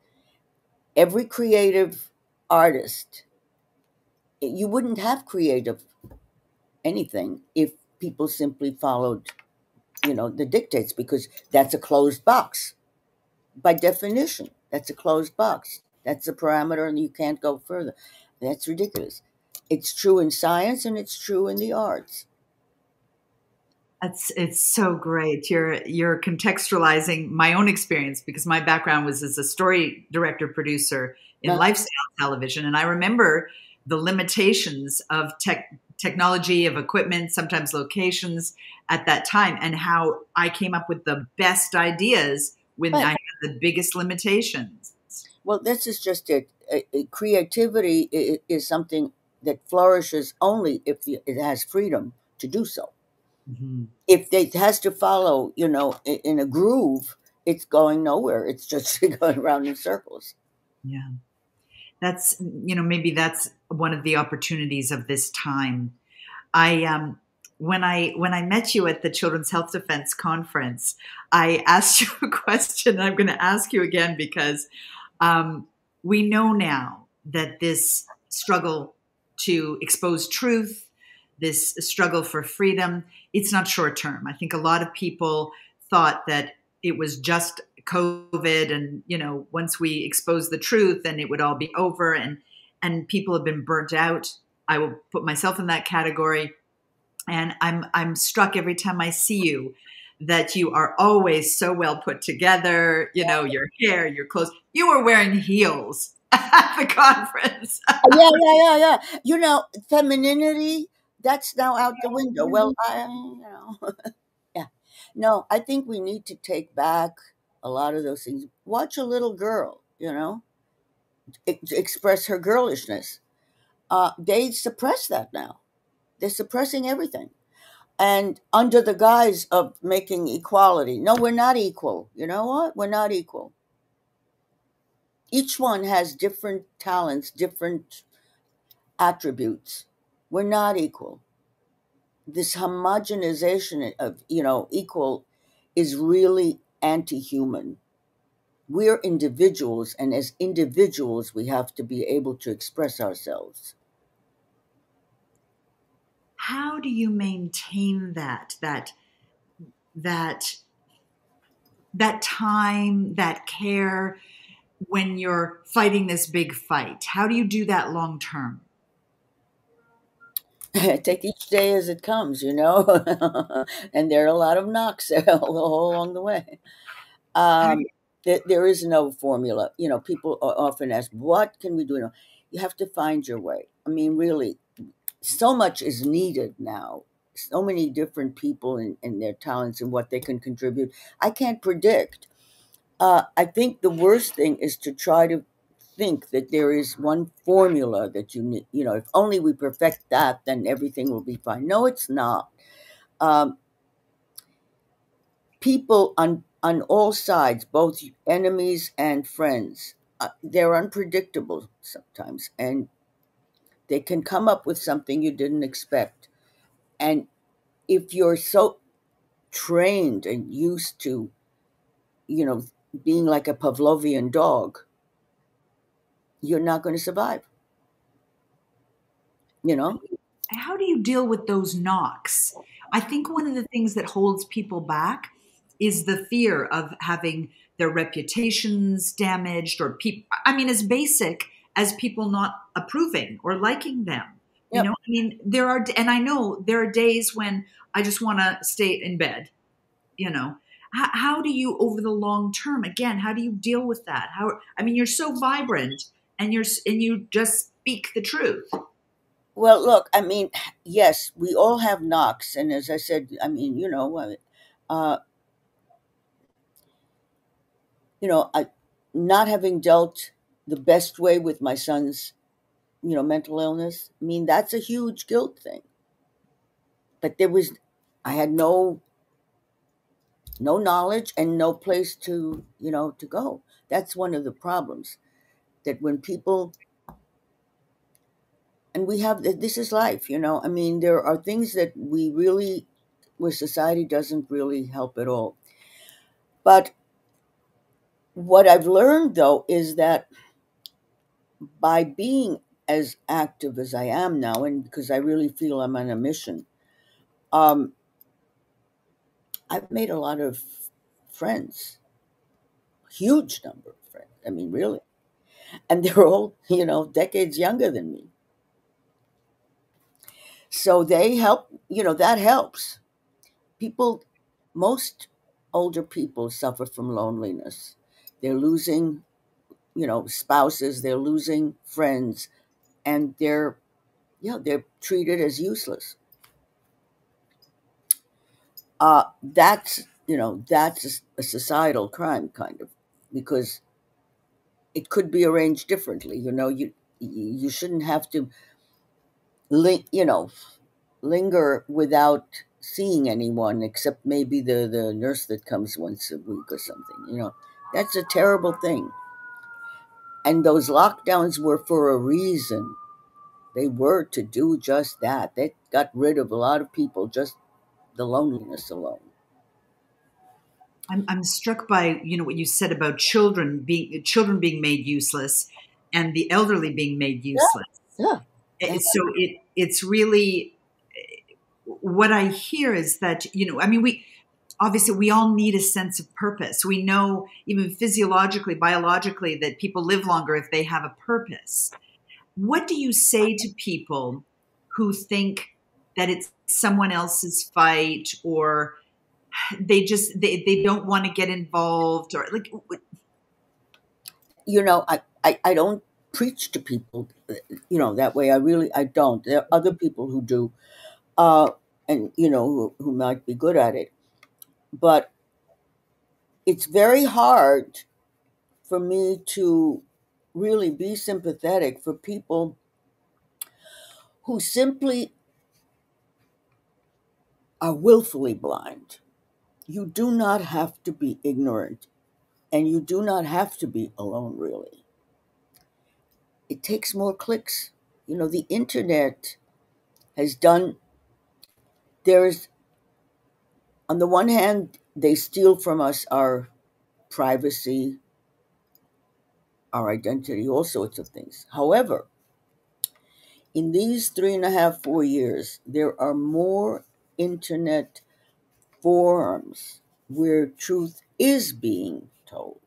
Every creative artist, you wouldn't have creative anything if people simply followed, you know, the dictates because that's a closed box. by definition, that's a closed box. That's a parameter, and you can't go further. That's ridiculous. It's true in science and it's true in the arts. That's it's so great. You're you're contextualizing my own experience because my background was as a story director producer in lifestyle television, and I remember the limitations of tech technology, of equipment, sometimes locations at that time, and how I came up with the best ideas when right. I had the biggest limitations. Well, this is just it. Creativity is something that flourishes only if it has freedom to do so. Mm-hmm. If it has to follow, you know, in a groove, it's going nowhere. It's just going around in circles. Yeah. That's, you know, maybe that's one of the opportunities of this time. I, um, when I when I met you at the Children's Health Defense Conference, I asked you a question. I'm going to ask you again because um, we know now that this struggle to expose truth, this struggle for freedom, it's not short term. I think a lot of people thought that it was just COVID and, you know, once we expose the truth, then it would all be over and and people have been burnt out. I will put myself in that category. And I'm I'm struck every time I see you that you are always so well put together, you know, your hair, your clothes. You were wearing heels at the conference. yeah, yeah, yeah, yeah. You know, femininity that's now out the window. Well, I, you know, yeah. No, I think we need to take back a lot of those things. Watch a little girl, you know, express her girlishness. Uh, they suppress that now. They're suppressing everything. And under the guise of making equality. No, we're not equal. You know what? We're not equal. Each one has different talents, different attributes. We're not equal. This homogenization of, you know, equal is really anti human. We're individuals, and as individuals, we have to be able to express ourselves. How do you maintain that, that, that, that time, that care when you're fighting this big fight? How do you do that long term? take each day as it comes, you know. and there are a lot of knocks all along the way. Um, there, there is no formula. You know, people often ask, "What can we do?" You have to find your way. I mean, really, so much is needed now. So many different people and, and their talents and what they can contribute. I can't predict. Uh, I think the worst thing is to try to think that there is one formula that you need. You know, if only we perfect that, then everything will be fine. No, it's not. Um, people on on all sides, both enemies and friends, uh, they're unpredictable sometimes, and they can come up with something you didn't expect. And if you're so trained and used to, you know, being like a Pavlovian dog, you're not going to survive. You know? How do you deal with those knocks? I think one of the things that holds people back is the fear of having their reputations damaged or people I mean as basic as people not approving or liking them. Yep. You know, I mean there are and I know there are days when I just want to stay in bed, you know. How, how do you over the long term again, how do you deal with that? How I mean you're so vibrant and you're and you just speak the truth. Well, look, I mean, yes, we all have knocks, and as I said, I mean, you know, uh, you know, I not having dealt the best way with my son's, you know, mental illness. I mean, that's a huge guilt thing. But there was, I had no, no knowledge and no place to, you know, to go. That's one of the problems that when people and we have this is life you know i mean there are things that we really where society doesn't really help at all but what i've learned though is that by being as active as i am now and because i really feel i'm on a mission um, i've made a lot of friends huge number of friends. I mean, really. And they're all, you know, decades younger than me. So they help, you know, that helps. People, most older people suffer from loneliness. They're losing, you know, spouses, they're losing friends, and they're, yeah, they're treated as useless. Uh, that's, you know, that's a societal crime, kind of, because it could be arranged differently. You know, you you shouldn't have to, li- you know, linger without seeing anyone except maybe the the nurse that comes once a week or something. You know, that's a terrible thing. And those lockdowns were for a reason. They were to do just that. They got rid of a lot of people just the loneliness alone. I'm, I'm struck by you know what you said about children being children being made useless and the elderly being made useless. Yeah. yeah. So it it's really eh, what I hear is that you know I mean we obviously we all need a sense of purpose. We know even physiologically, biologically that people live longer if they have a purpose. What do you say to people who think that it's someone else's fight or they just they, they don't want to get involved or like you know I, I i don't preach to people you know that way. I really i don't. There are other people who do uh and you know who, who might be good at it. But it's very hard for me to really be sympathetic for people who simply are willfully blind you do not have to be ignorant and you do not have to be alone, really. It takes more clicks. You know, the internet has done, there's, on the one hand, they steal from us our privacy, our identity, all sorts of things. However, in these three and a half, four years, there are more internet forums where truth is being told.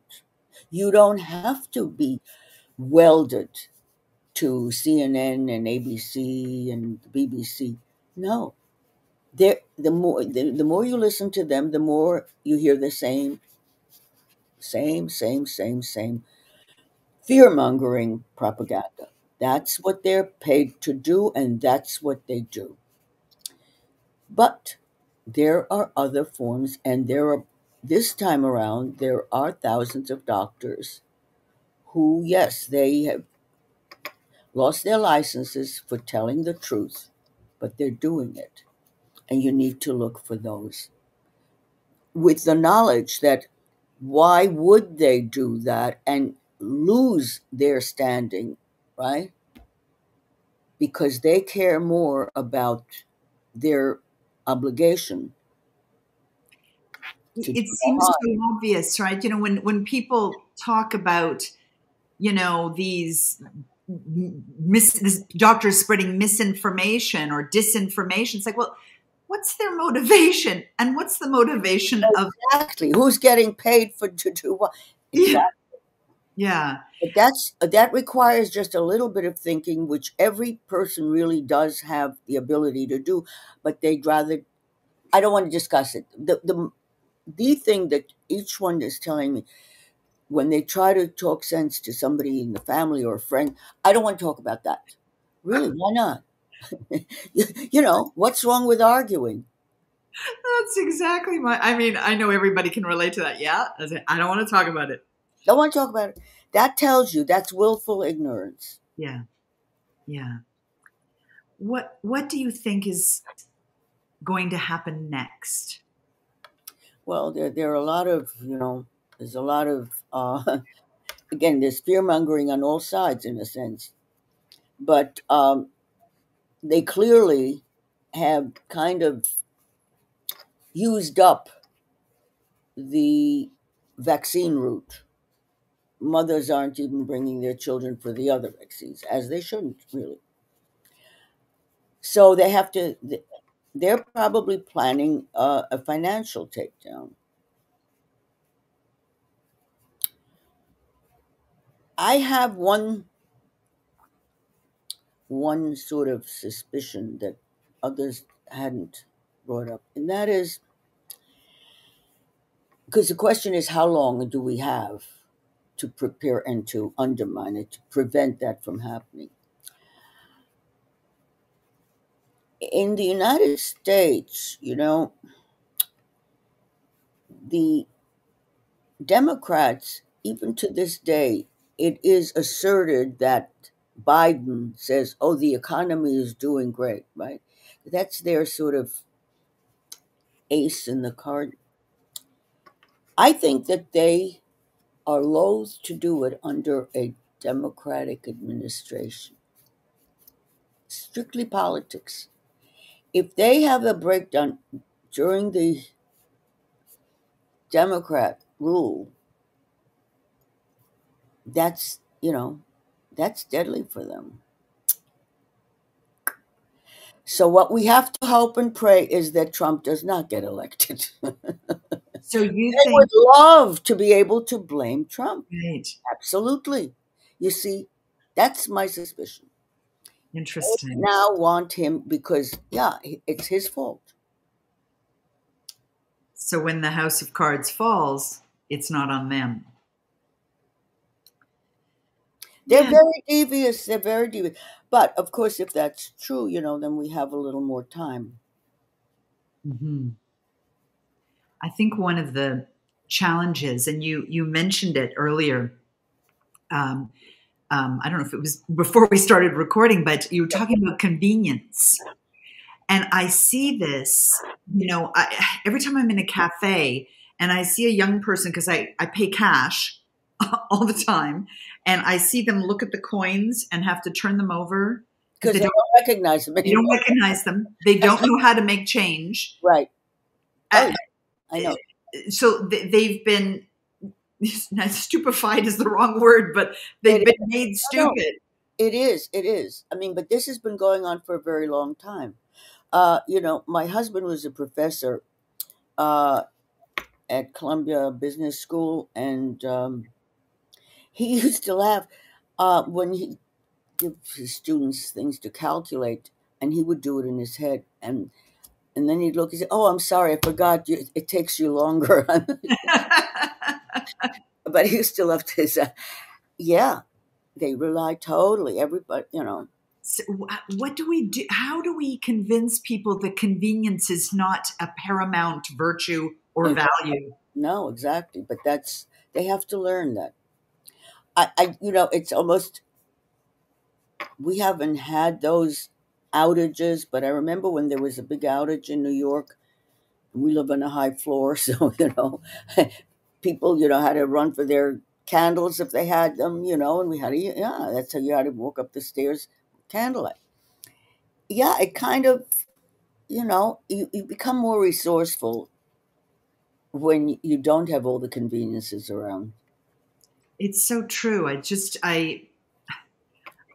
You don't have to be welded to CNN and ABC and BBC. No. There, the more the, the more you listen to them, the more you hear the same, same, same, same, same fear mongering propaganda. That's what they're paid to do, and that's what they do. But there are other forms, and there are, this time around, there are thousands of doctors who, yes, they have lost their licenses for telling the truth, but they're doing it. And you need to look for those. With the knowledge that why would they do that and lose their standing, right? Because they care more about their obligation. It seems so obvious, right? You know, when when people talk about, you know, these mis- doctors spreading misinformation or disinformation, it's like, well, what's their motivation, and what's the motivation exactly. of exactly who's getting paid for to do what? Exactly. Yeah. But that's uh, that requires just a little bit of thinking, which every person really does have the ability to do, but they'd rather I don't want to discuss it. The the the thing that each one is telling me when they try to talk sense to somebody in the family or a friend, I don't want to talk about that. Really, why not? you, you know, what's wrong with arguing? That's exactly my. I mean, I know everybody can relate to that. Yeah, I, I don't want to talk about it. Don't want to talk about it. That tells you that's willful ignorance. Yeah, yeah. What What do you think is going to happen next? Well, there there are a lot of you know. There's a lot of uh, again. There's fear mongering on all sides in a sense, but um, they clearly have kind of used up the vaccine route mothers aren't even bringing their children for the other vaccines, as they shouldn't, really. So they have to, they're probably planning a, a financial takedown. I have one one sort of suspicion that others hadn't brought up, and that is because the question is how long do we have to prepare and to undermine it, to prevent that from happening. In the United States, you know, the Democrats, even to this day, it is asserted that Biden says, oh, the economy is doing great, right? That's their sort of ace in the card. I think that they are loath to do it under a Democratic administration. Strictly politics. If they have a breakdown during the Democrat rule, that's, you know, that's deadly for them. So, what we have to hope and pray is that Trump does not get elected. So you they think would love to be able to blame Trump. right. Absolutely. You see, that's my suspicion. They Interesting. now want him because, yeah, it's his fault. So when the house of cards falls, it's not on them. They're Yeah. very devious. They're very devious. But of course, if that's true, you know, then we have a little more time. hmm I think one of the challenges, and you you mentioned it earlier. Um, um, I don't know if it was before we started recording, but you were talking about convenience, and I see this. You know, I, every time I'm in a cafe and I see a young person because I I pay cash all the time, and I see them look at the coins and have to turn them over. Because They they don't, recognize him they don't recognize them. They don't know how to make change. Right. I know. so they've been not stupefied is the wrong word, but they've It been made No, no. stupid. It is. It is. I mean, but this has been going on for a very long time. Uh, you know, my husband was a professor uh, at Columbia Business School, and um, he used to laugh uh, when he give his students things to calculate, and he would do it in his head, and and then he'd look and say, "Oh, I'm sorry, I forgot. You, it takes you longer." but he still left his. Uh, yeah, they rely totally. Everybody, you know. So what do we do? How do we convince people that convenience is not a paramount virtue or Mm. value? No, exactly. But that's they have to learn that. I, I you know, it's almost we haven't had those outages, but I remember when there was a big outage in New York. We live on a high floor, so you know, people you know had to run for their candles if they had them, you know, and we had to yeah, that's how you had to walk up the stairs, candlelight. Yeah, it kind of you know you, you become more resourceful when you don't have all the conveniences around. It's so true. I just I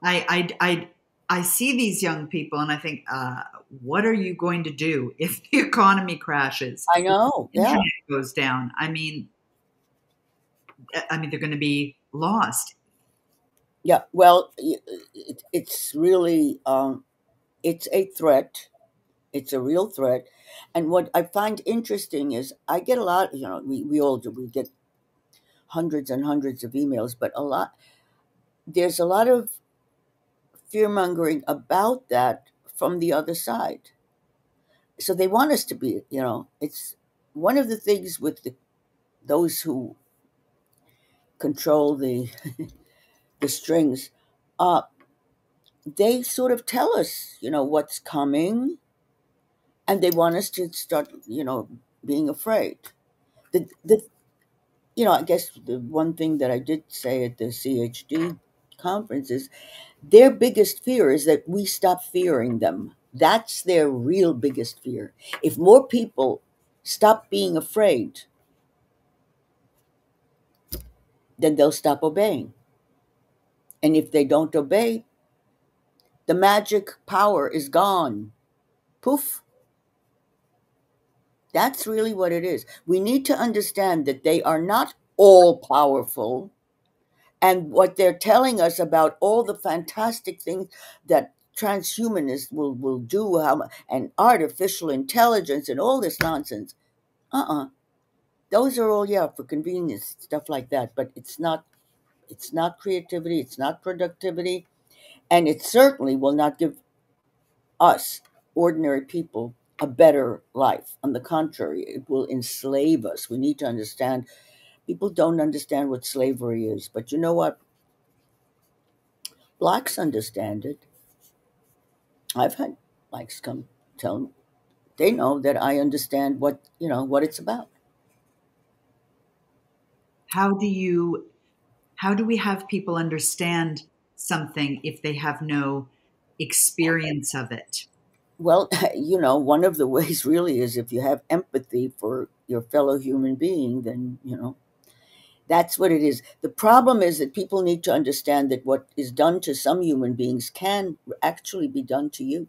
I I I, I see these young people and I think, uh, what are you going to do if the economy crashes? I know, yeah, goes down. I mean, I I mean, they're going to be lost. yeah. Well, it, it's really um, it's a threat. It's a real threat. And what I find interesting is I get a lot. You know, we we all do. We get hundreds and hundreds of emails, but a lot there's a lot of fear mongering about that from the other side. So they want us to be. You know, it's one of the things with the, those who control the the strings. Uh, they sort of tell us, you know, what's coming, and they want us to start, you know, being afraid. The the you know, I guess the one thing that I did say at the CHD conference is their biggest fear is that we stop fearing them. That's their real biggest fear. If more people stop being afraid, then they'll stop obeying. And if they don't obey, the magic power is gone. Poof. That's really what it is. We need to understand that they are not all powerful. And what they're telling us about all the fantastic things that transhumanists will, will do how, and artificial intelligence and all this nonsense. Uh-uh. Those are all, yeah, for convenience, stuff like that. But it's not it's not creativity, it's not productivity, and it certainly will not give us, ordinary people, a better life. On the contrary, it will enslave us. We need to understand people don't understand what slavery is. But you know what? Blacks understand it. I've had blacks come tell me they know that I understand what you know what it's about. How do you how do we have people understand something if they have no experience of it? Well, you know, one of the ways really is if you have empathy for your fellow human being, then, you know, that's what it is. The problem is that people need to understand that what is done to some human beings can actually be done to you.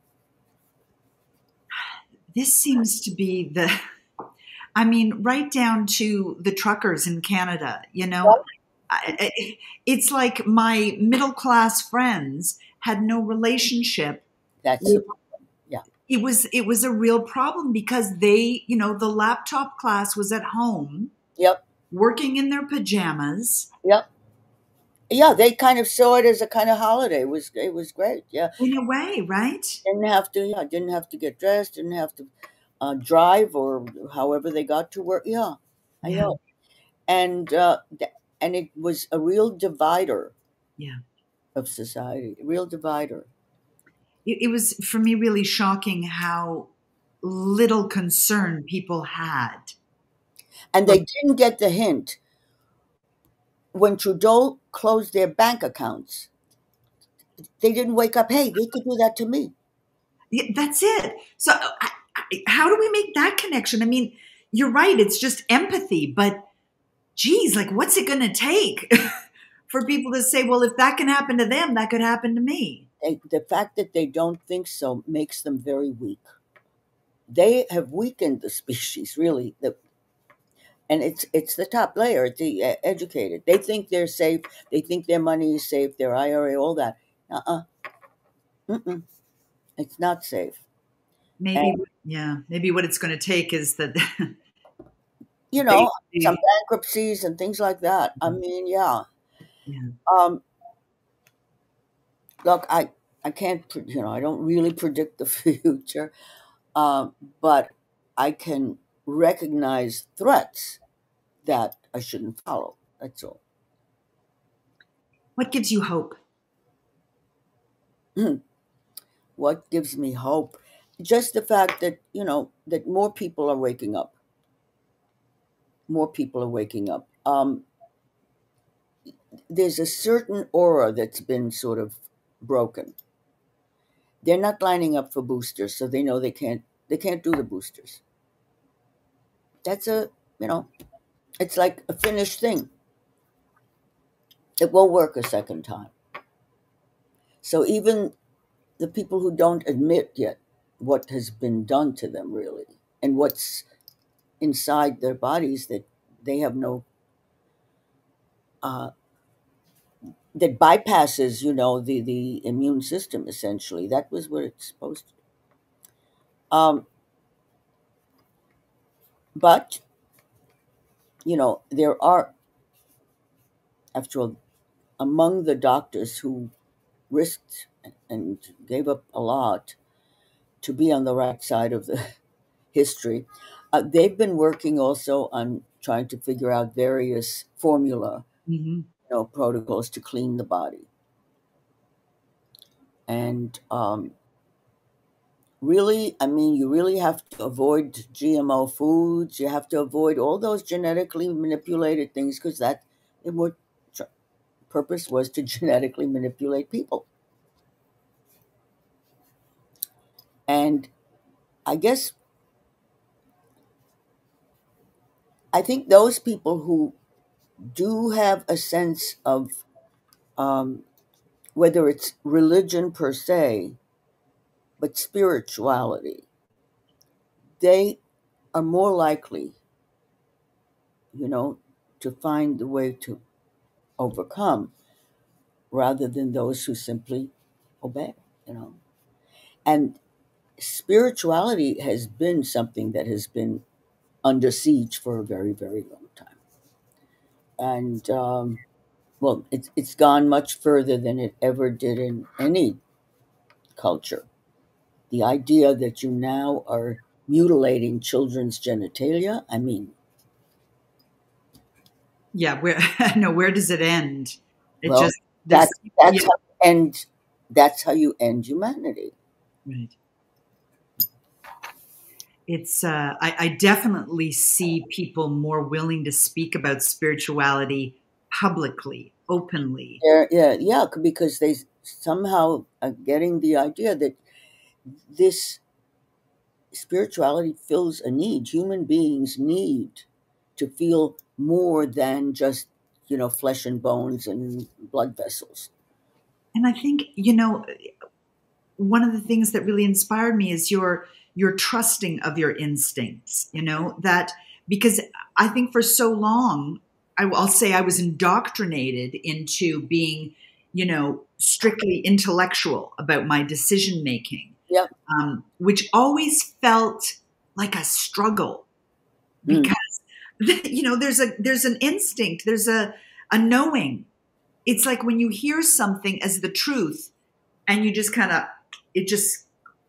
This seems to be the, I mean, right down to the truckers in Canada, you know? it's like my middle class friends had no relationship. That's yeah. It was it was a real problem because they, you know, the laptop class was at home. Yep. Working in their pajamas. Yep. Yeah, they kind of saw it as a kind of holiday. It was it was great. Yeah. In a way, right? Didn't have to. Yeah, didn't have to get dressed. Didn't have to uh, drive or however they got to work. Yeah, I yeah. know. And uh, and it was a real divider yeah of society a real divider it, it was for me really shocking how little concern people had and they didn't get the hint when trudeau closed their bank accounts they didn't wake up hey they could do that to me yeah, that's it so I, I, how do we make that connection i mean you're right it's just empathy but geez, like what's it going to take for people to say, well, if that can happen to them, that could happen to me? The fact that they don't think so makes them very weak. They have weakened the species, really. The, and it's it's the top layer, the uh, educated. They think they're safe. They think their money is safe. Their IRA, all that. Uh uh-uh. uh. It's not safe. Maybe, and, yeah. Maybe what it's going to take is that you know, some bankruptcies and things like that. I mm-hmm. mean, yeah. yeah. Um, look, I I can't, you know, I don't really predict the future, um, but I can recognize threats that I shouldn't follow. That's all. What gives you hope? Hmm. what gives me hope? Just the fact that you know that more people are waking up more people are waking up. Um, there's a certain aura that's been sort of broken. They're not lining up for boosters, so they know they can't they can't do the boosters. That's a you know, it's like a finished thing. It won't work a second time. So even the people who don't admit yet what has been done to them really and what's inside their bodies that they have no uh, that bypasses you know the the immune system essentially that was what it's supposed to um, but you know there are after all among the doctors who risked and gave up a lot to be on the right side of the history uh, they've been working also on trying to figure out various formula, mm-hmm. you know, protocols to clean the body. And um, really, I mean, you really have to avoid GMO foods. You have to avoid all those genetically manipulated things because that it would purpose was to genetically manipulate people. And I guess I think those people who do have a sense of um, whether it's religion per se, but spirituality, they are more likely, you know, to find the way to overcome rather than those who simply obey, you know. And spirituality has been something that has been under siege for a very, very long time. And, um, well, it's, it's gone much further than it ever did in any culture. The idea that you now are mutilating children's genitalia, I mean, yeah, where no, where does it end? It well, just that's, that's yeah. how you end, that's how you end humanity. Right. It's uh, I, I definitely see people more willing to speak about spirituality publicly, openly. They're, yeah, yeah, because they somehow are getting the idea that this spirituality fills a need. Human beings need to feel more than just, you know, flesh and bones and blood vessels. And I think you know one of the things that really inspired me is your your trusting of your instincts. You know that because I think for so long I, I'll say I was indoctrinated into being you know strictly intellectual about my decision making. Yep. um, which always felt like a struggle Mm. because you know there's a there's an instinct there's a a knowing it's like when you hear something as the truth and you just kind of it just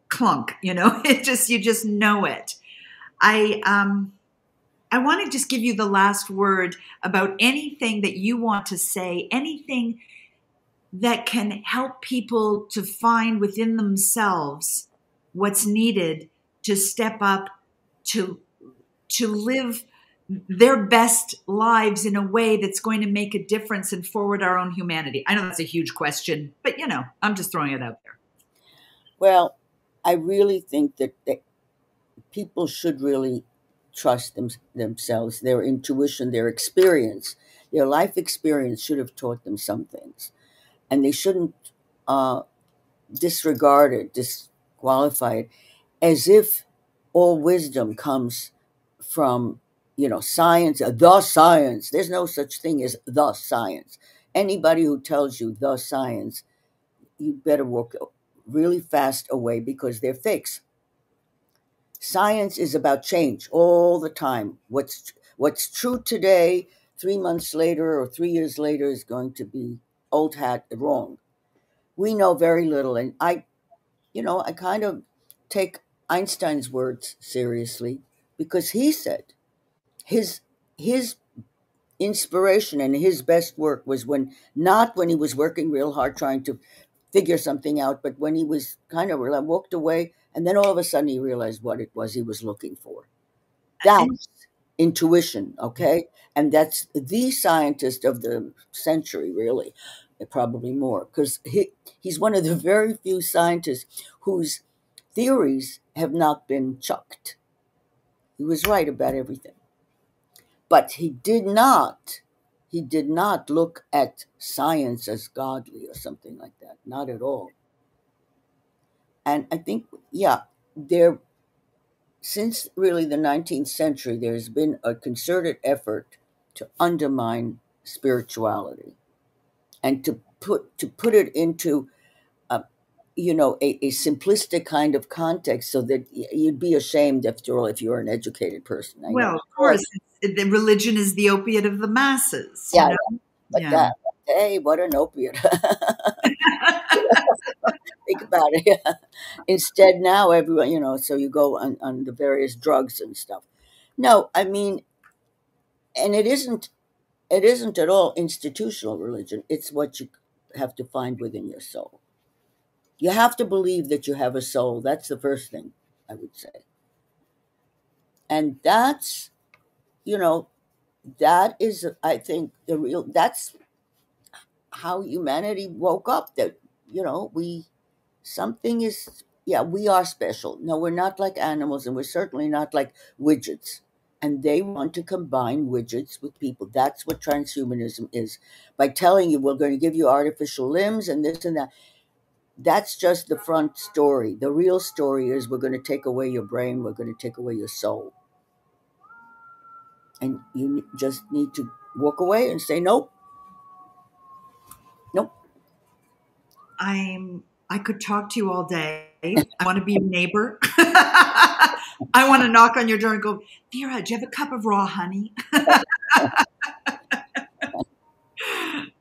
clunk you know it just you just know it i um i want to just give you the last word about anything that you want to say anything that can help people to find within themselves what's needed to step up to to live their best lives in a way that's going to make a difference and forward our own humanity. I know that's a huge question, but you know, I'm just throwing it out there. Well, I really think that, that people should really trust them, themselves, their intuition, their experience, their life experience should have taught them some things. And they shouldn't uh, disregard it, disqualify it, as if all wisdom comes from, you know, science, uh, the science. There's no such thing as the science. Anybody who tells you the science, you better walk really fast away because they're fakes. Science is about change all the time. What's what's true today, three months later or three years later, is going to be old hat wrong. We know very little, and I, you know, I kind of take Einstein's words seriously because he said his his inspiration and his best work was when not when he was working real hard trying to figure something out, but when he was kind of walked away, and then all of a sudden he realized what it was he was looking for. That's intuition, okay? And that's the scientist of the century, really, probably more, because he, he's one of the very few scientists whose theories have not been chucked. He was right about everything. But he did not he did not look at science as godly or something like that. Not at all. And I think, yeah, there, since really the 19th century, there's been a concerted effort to undermine spirituality and to put to put it into a, you know a, a simplistic kind of context so that you'd be ashamed after all if you're an educated person I well, know. of course, the religion is the opiate of the masses. Yeah, you know? but Yeah. that hey what an opiate think about it instead now everyone you know so you go on, on the various drugs and stuff. No i mean and it isn't it isn't at all institutional religion. It's what you have to find within your soul. You have to believe that you have a soul. That's the first thing i would say. And that's you know that is i think the real that's how humanity woke up that you know we something is yeah we are special. No we're not like animals and we're certainly not like widgets. And they want to combine widgets with people. That's what transhumanism is. By telling you we're going to give you artificial limbs and this and that. That's just the front story. The real story is we're going to take away your brain we're going to take away your soul. And you just need to walk away and say nope. Nope. I'm I could talk to you all day. I want to be your neighbor. I want to knock on your door and go, Vera, do you have a cup of raw honey?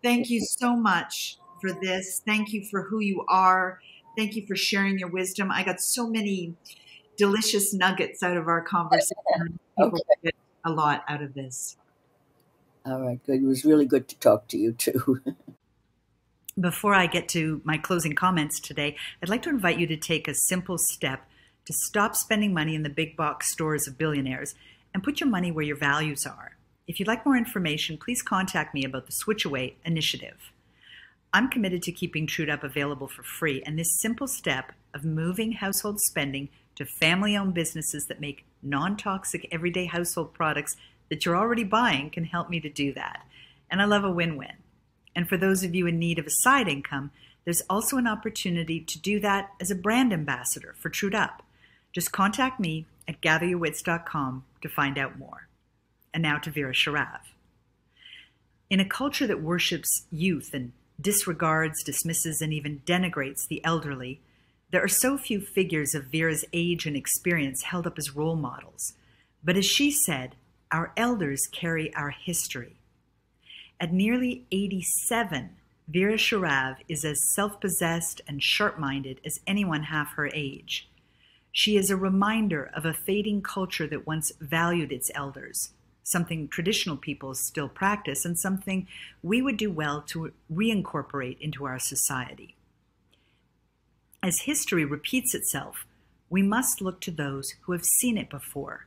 Thank you so much for this. Thank you for who you are. Thank you for sharing your wisdom. I got so many delicious nuggets out of our conversation. People okay. get a lot out of this. All right, good. It was really good to talk to you too. Before I get to my closing comments today, I'd like to invite you to take a simple step to stop spending money in the big box stores of billionaires and put your money where your values are. If you'd like more information, please contact me about the Switchaway initiative. I'm committed to keeping Trued Up available for free, and this simple step of moving household spending to family owned businesses that make non toxic everyday household products that you're already buying can help me to do that. And I love a win win. And for those of you in need of a side income, there's also an opportunity to do that as a brand ambassador for Trued Up. Just contact me at gatheryourwits.com to find out more. And now to Vera Sharav. In a culture that worships youth and disregards, dismisses, and even denigrates the elderly, there are so few figures of Vera's age and experience held up as role models. But as she said, our elders carry our history. At nearly 87, Vera Sharav is as self possessed and sharp minded as anyone half her age. She is a reminder of a fading culture that once valued its elders, something traditional peoples still practice, and something we would do well to reincorporate into our society. As history repeats itself, we must look to those who have seen it before.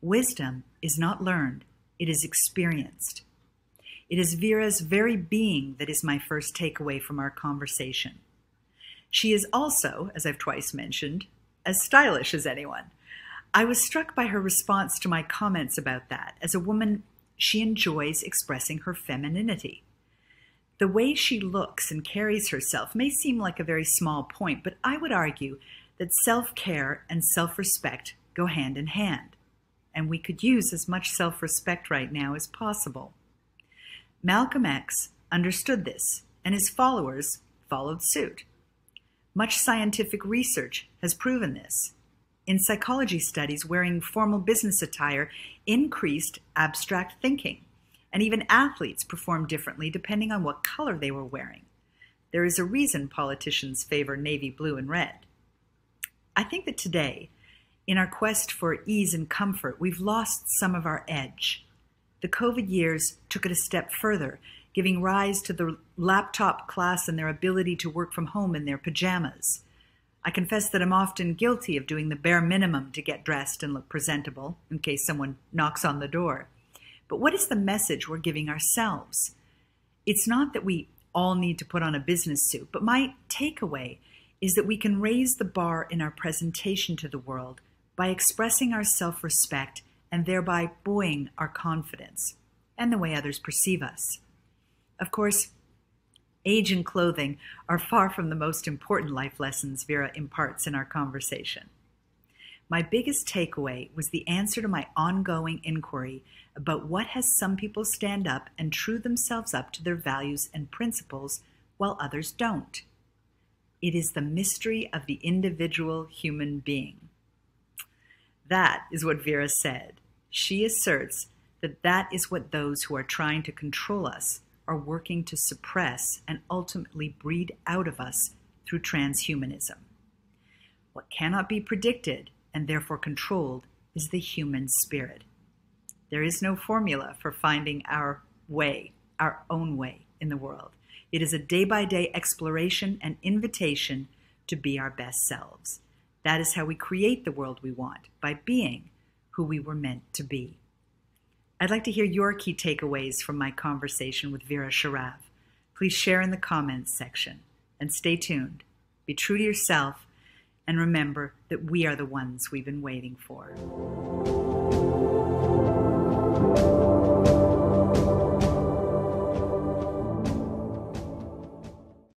Wisdom is not learned, it is experienced. It is Vera's very being that is my first takeaway from our conversation. She is also, as I've twice mentioned, as stylish as anyone. I was struck by her response to my comments about that. As a woman, she enjoys expressing her femininity. The way she looks and carries herself may seem like a very small point, but I would argue that self care and self respect go hand in hand. And we could use as much self respect right now as possible. Malcolm X understood this, and his followers followed suit. Much scientific research has proven this. In psychology studies, wearing formal business attire increased abstract thinking, and even athletes performed differently depending on what color they were wearing. There is a reason politicians favor navy blue and red. I think that today, in our quest for ease and comfort, we've lost some of our edge. The COVID years took it a step further, giving rise to the laptop class and their ability to work from home in their pajamas. I confess that I'm often guilty of doing the bare minimum to get dressed and look presentable in case someone knocks on the door. But what is the message we're giving ourselves? It's not that we all need to put on a business suit, but my takeaway is that we can raise the bar in our presentation to the world by expressing our self respect and thereby buoying our confidence and the way others perceive us. Of course, age and clothing are far from the most important life lessons Vera imparts in our conversation. My biggest takeaway was the answer to my ongoing inquiry about what has some people stand up and true themselves up to their values and principles while others don't. It is the mystery of the individual human being. That is what Vera said. She asserts that that is what those who are trying to control us are working to suppress and ultimately breed out of us through transhumanism. What cannot be predicted and therefore controlled is the human spirit. There is no formula for finding our way, our own way in the world. It is a day by day exploration and invitation to be our best selves. That is how we create the world we want, by being who we were meant to be. I'd like to hear your key takeaways from my conversation with Vera Sharav. Please share in the comments section and stay tuned. Be true to yourself and remember that we are the ones we've been waiting for.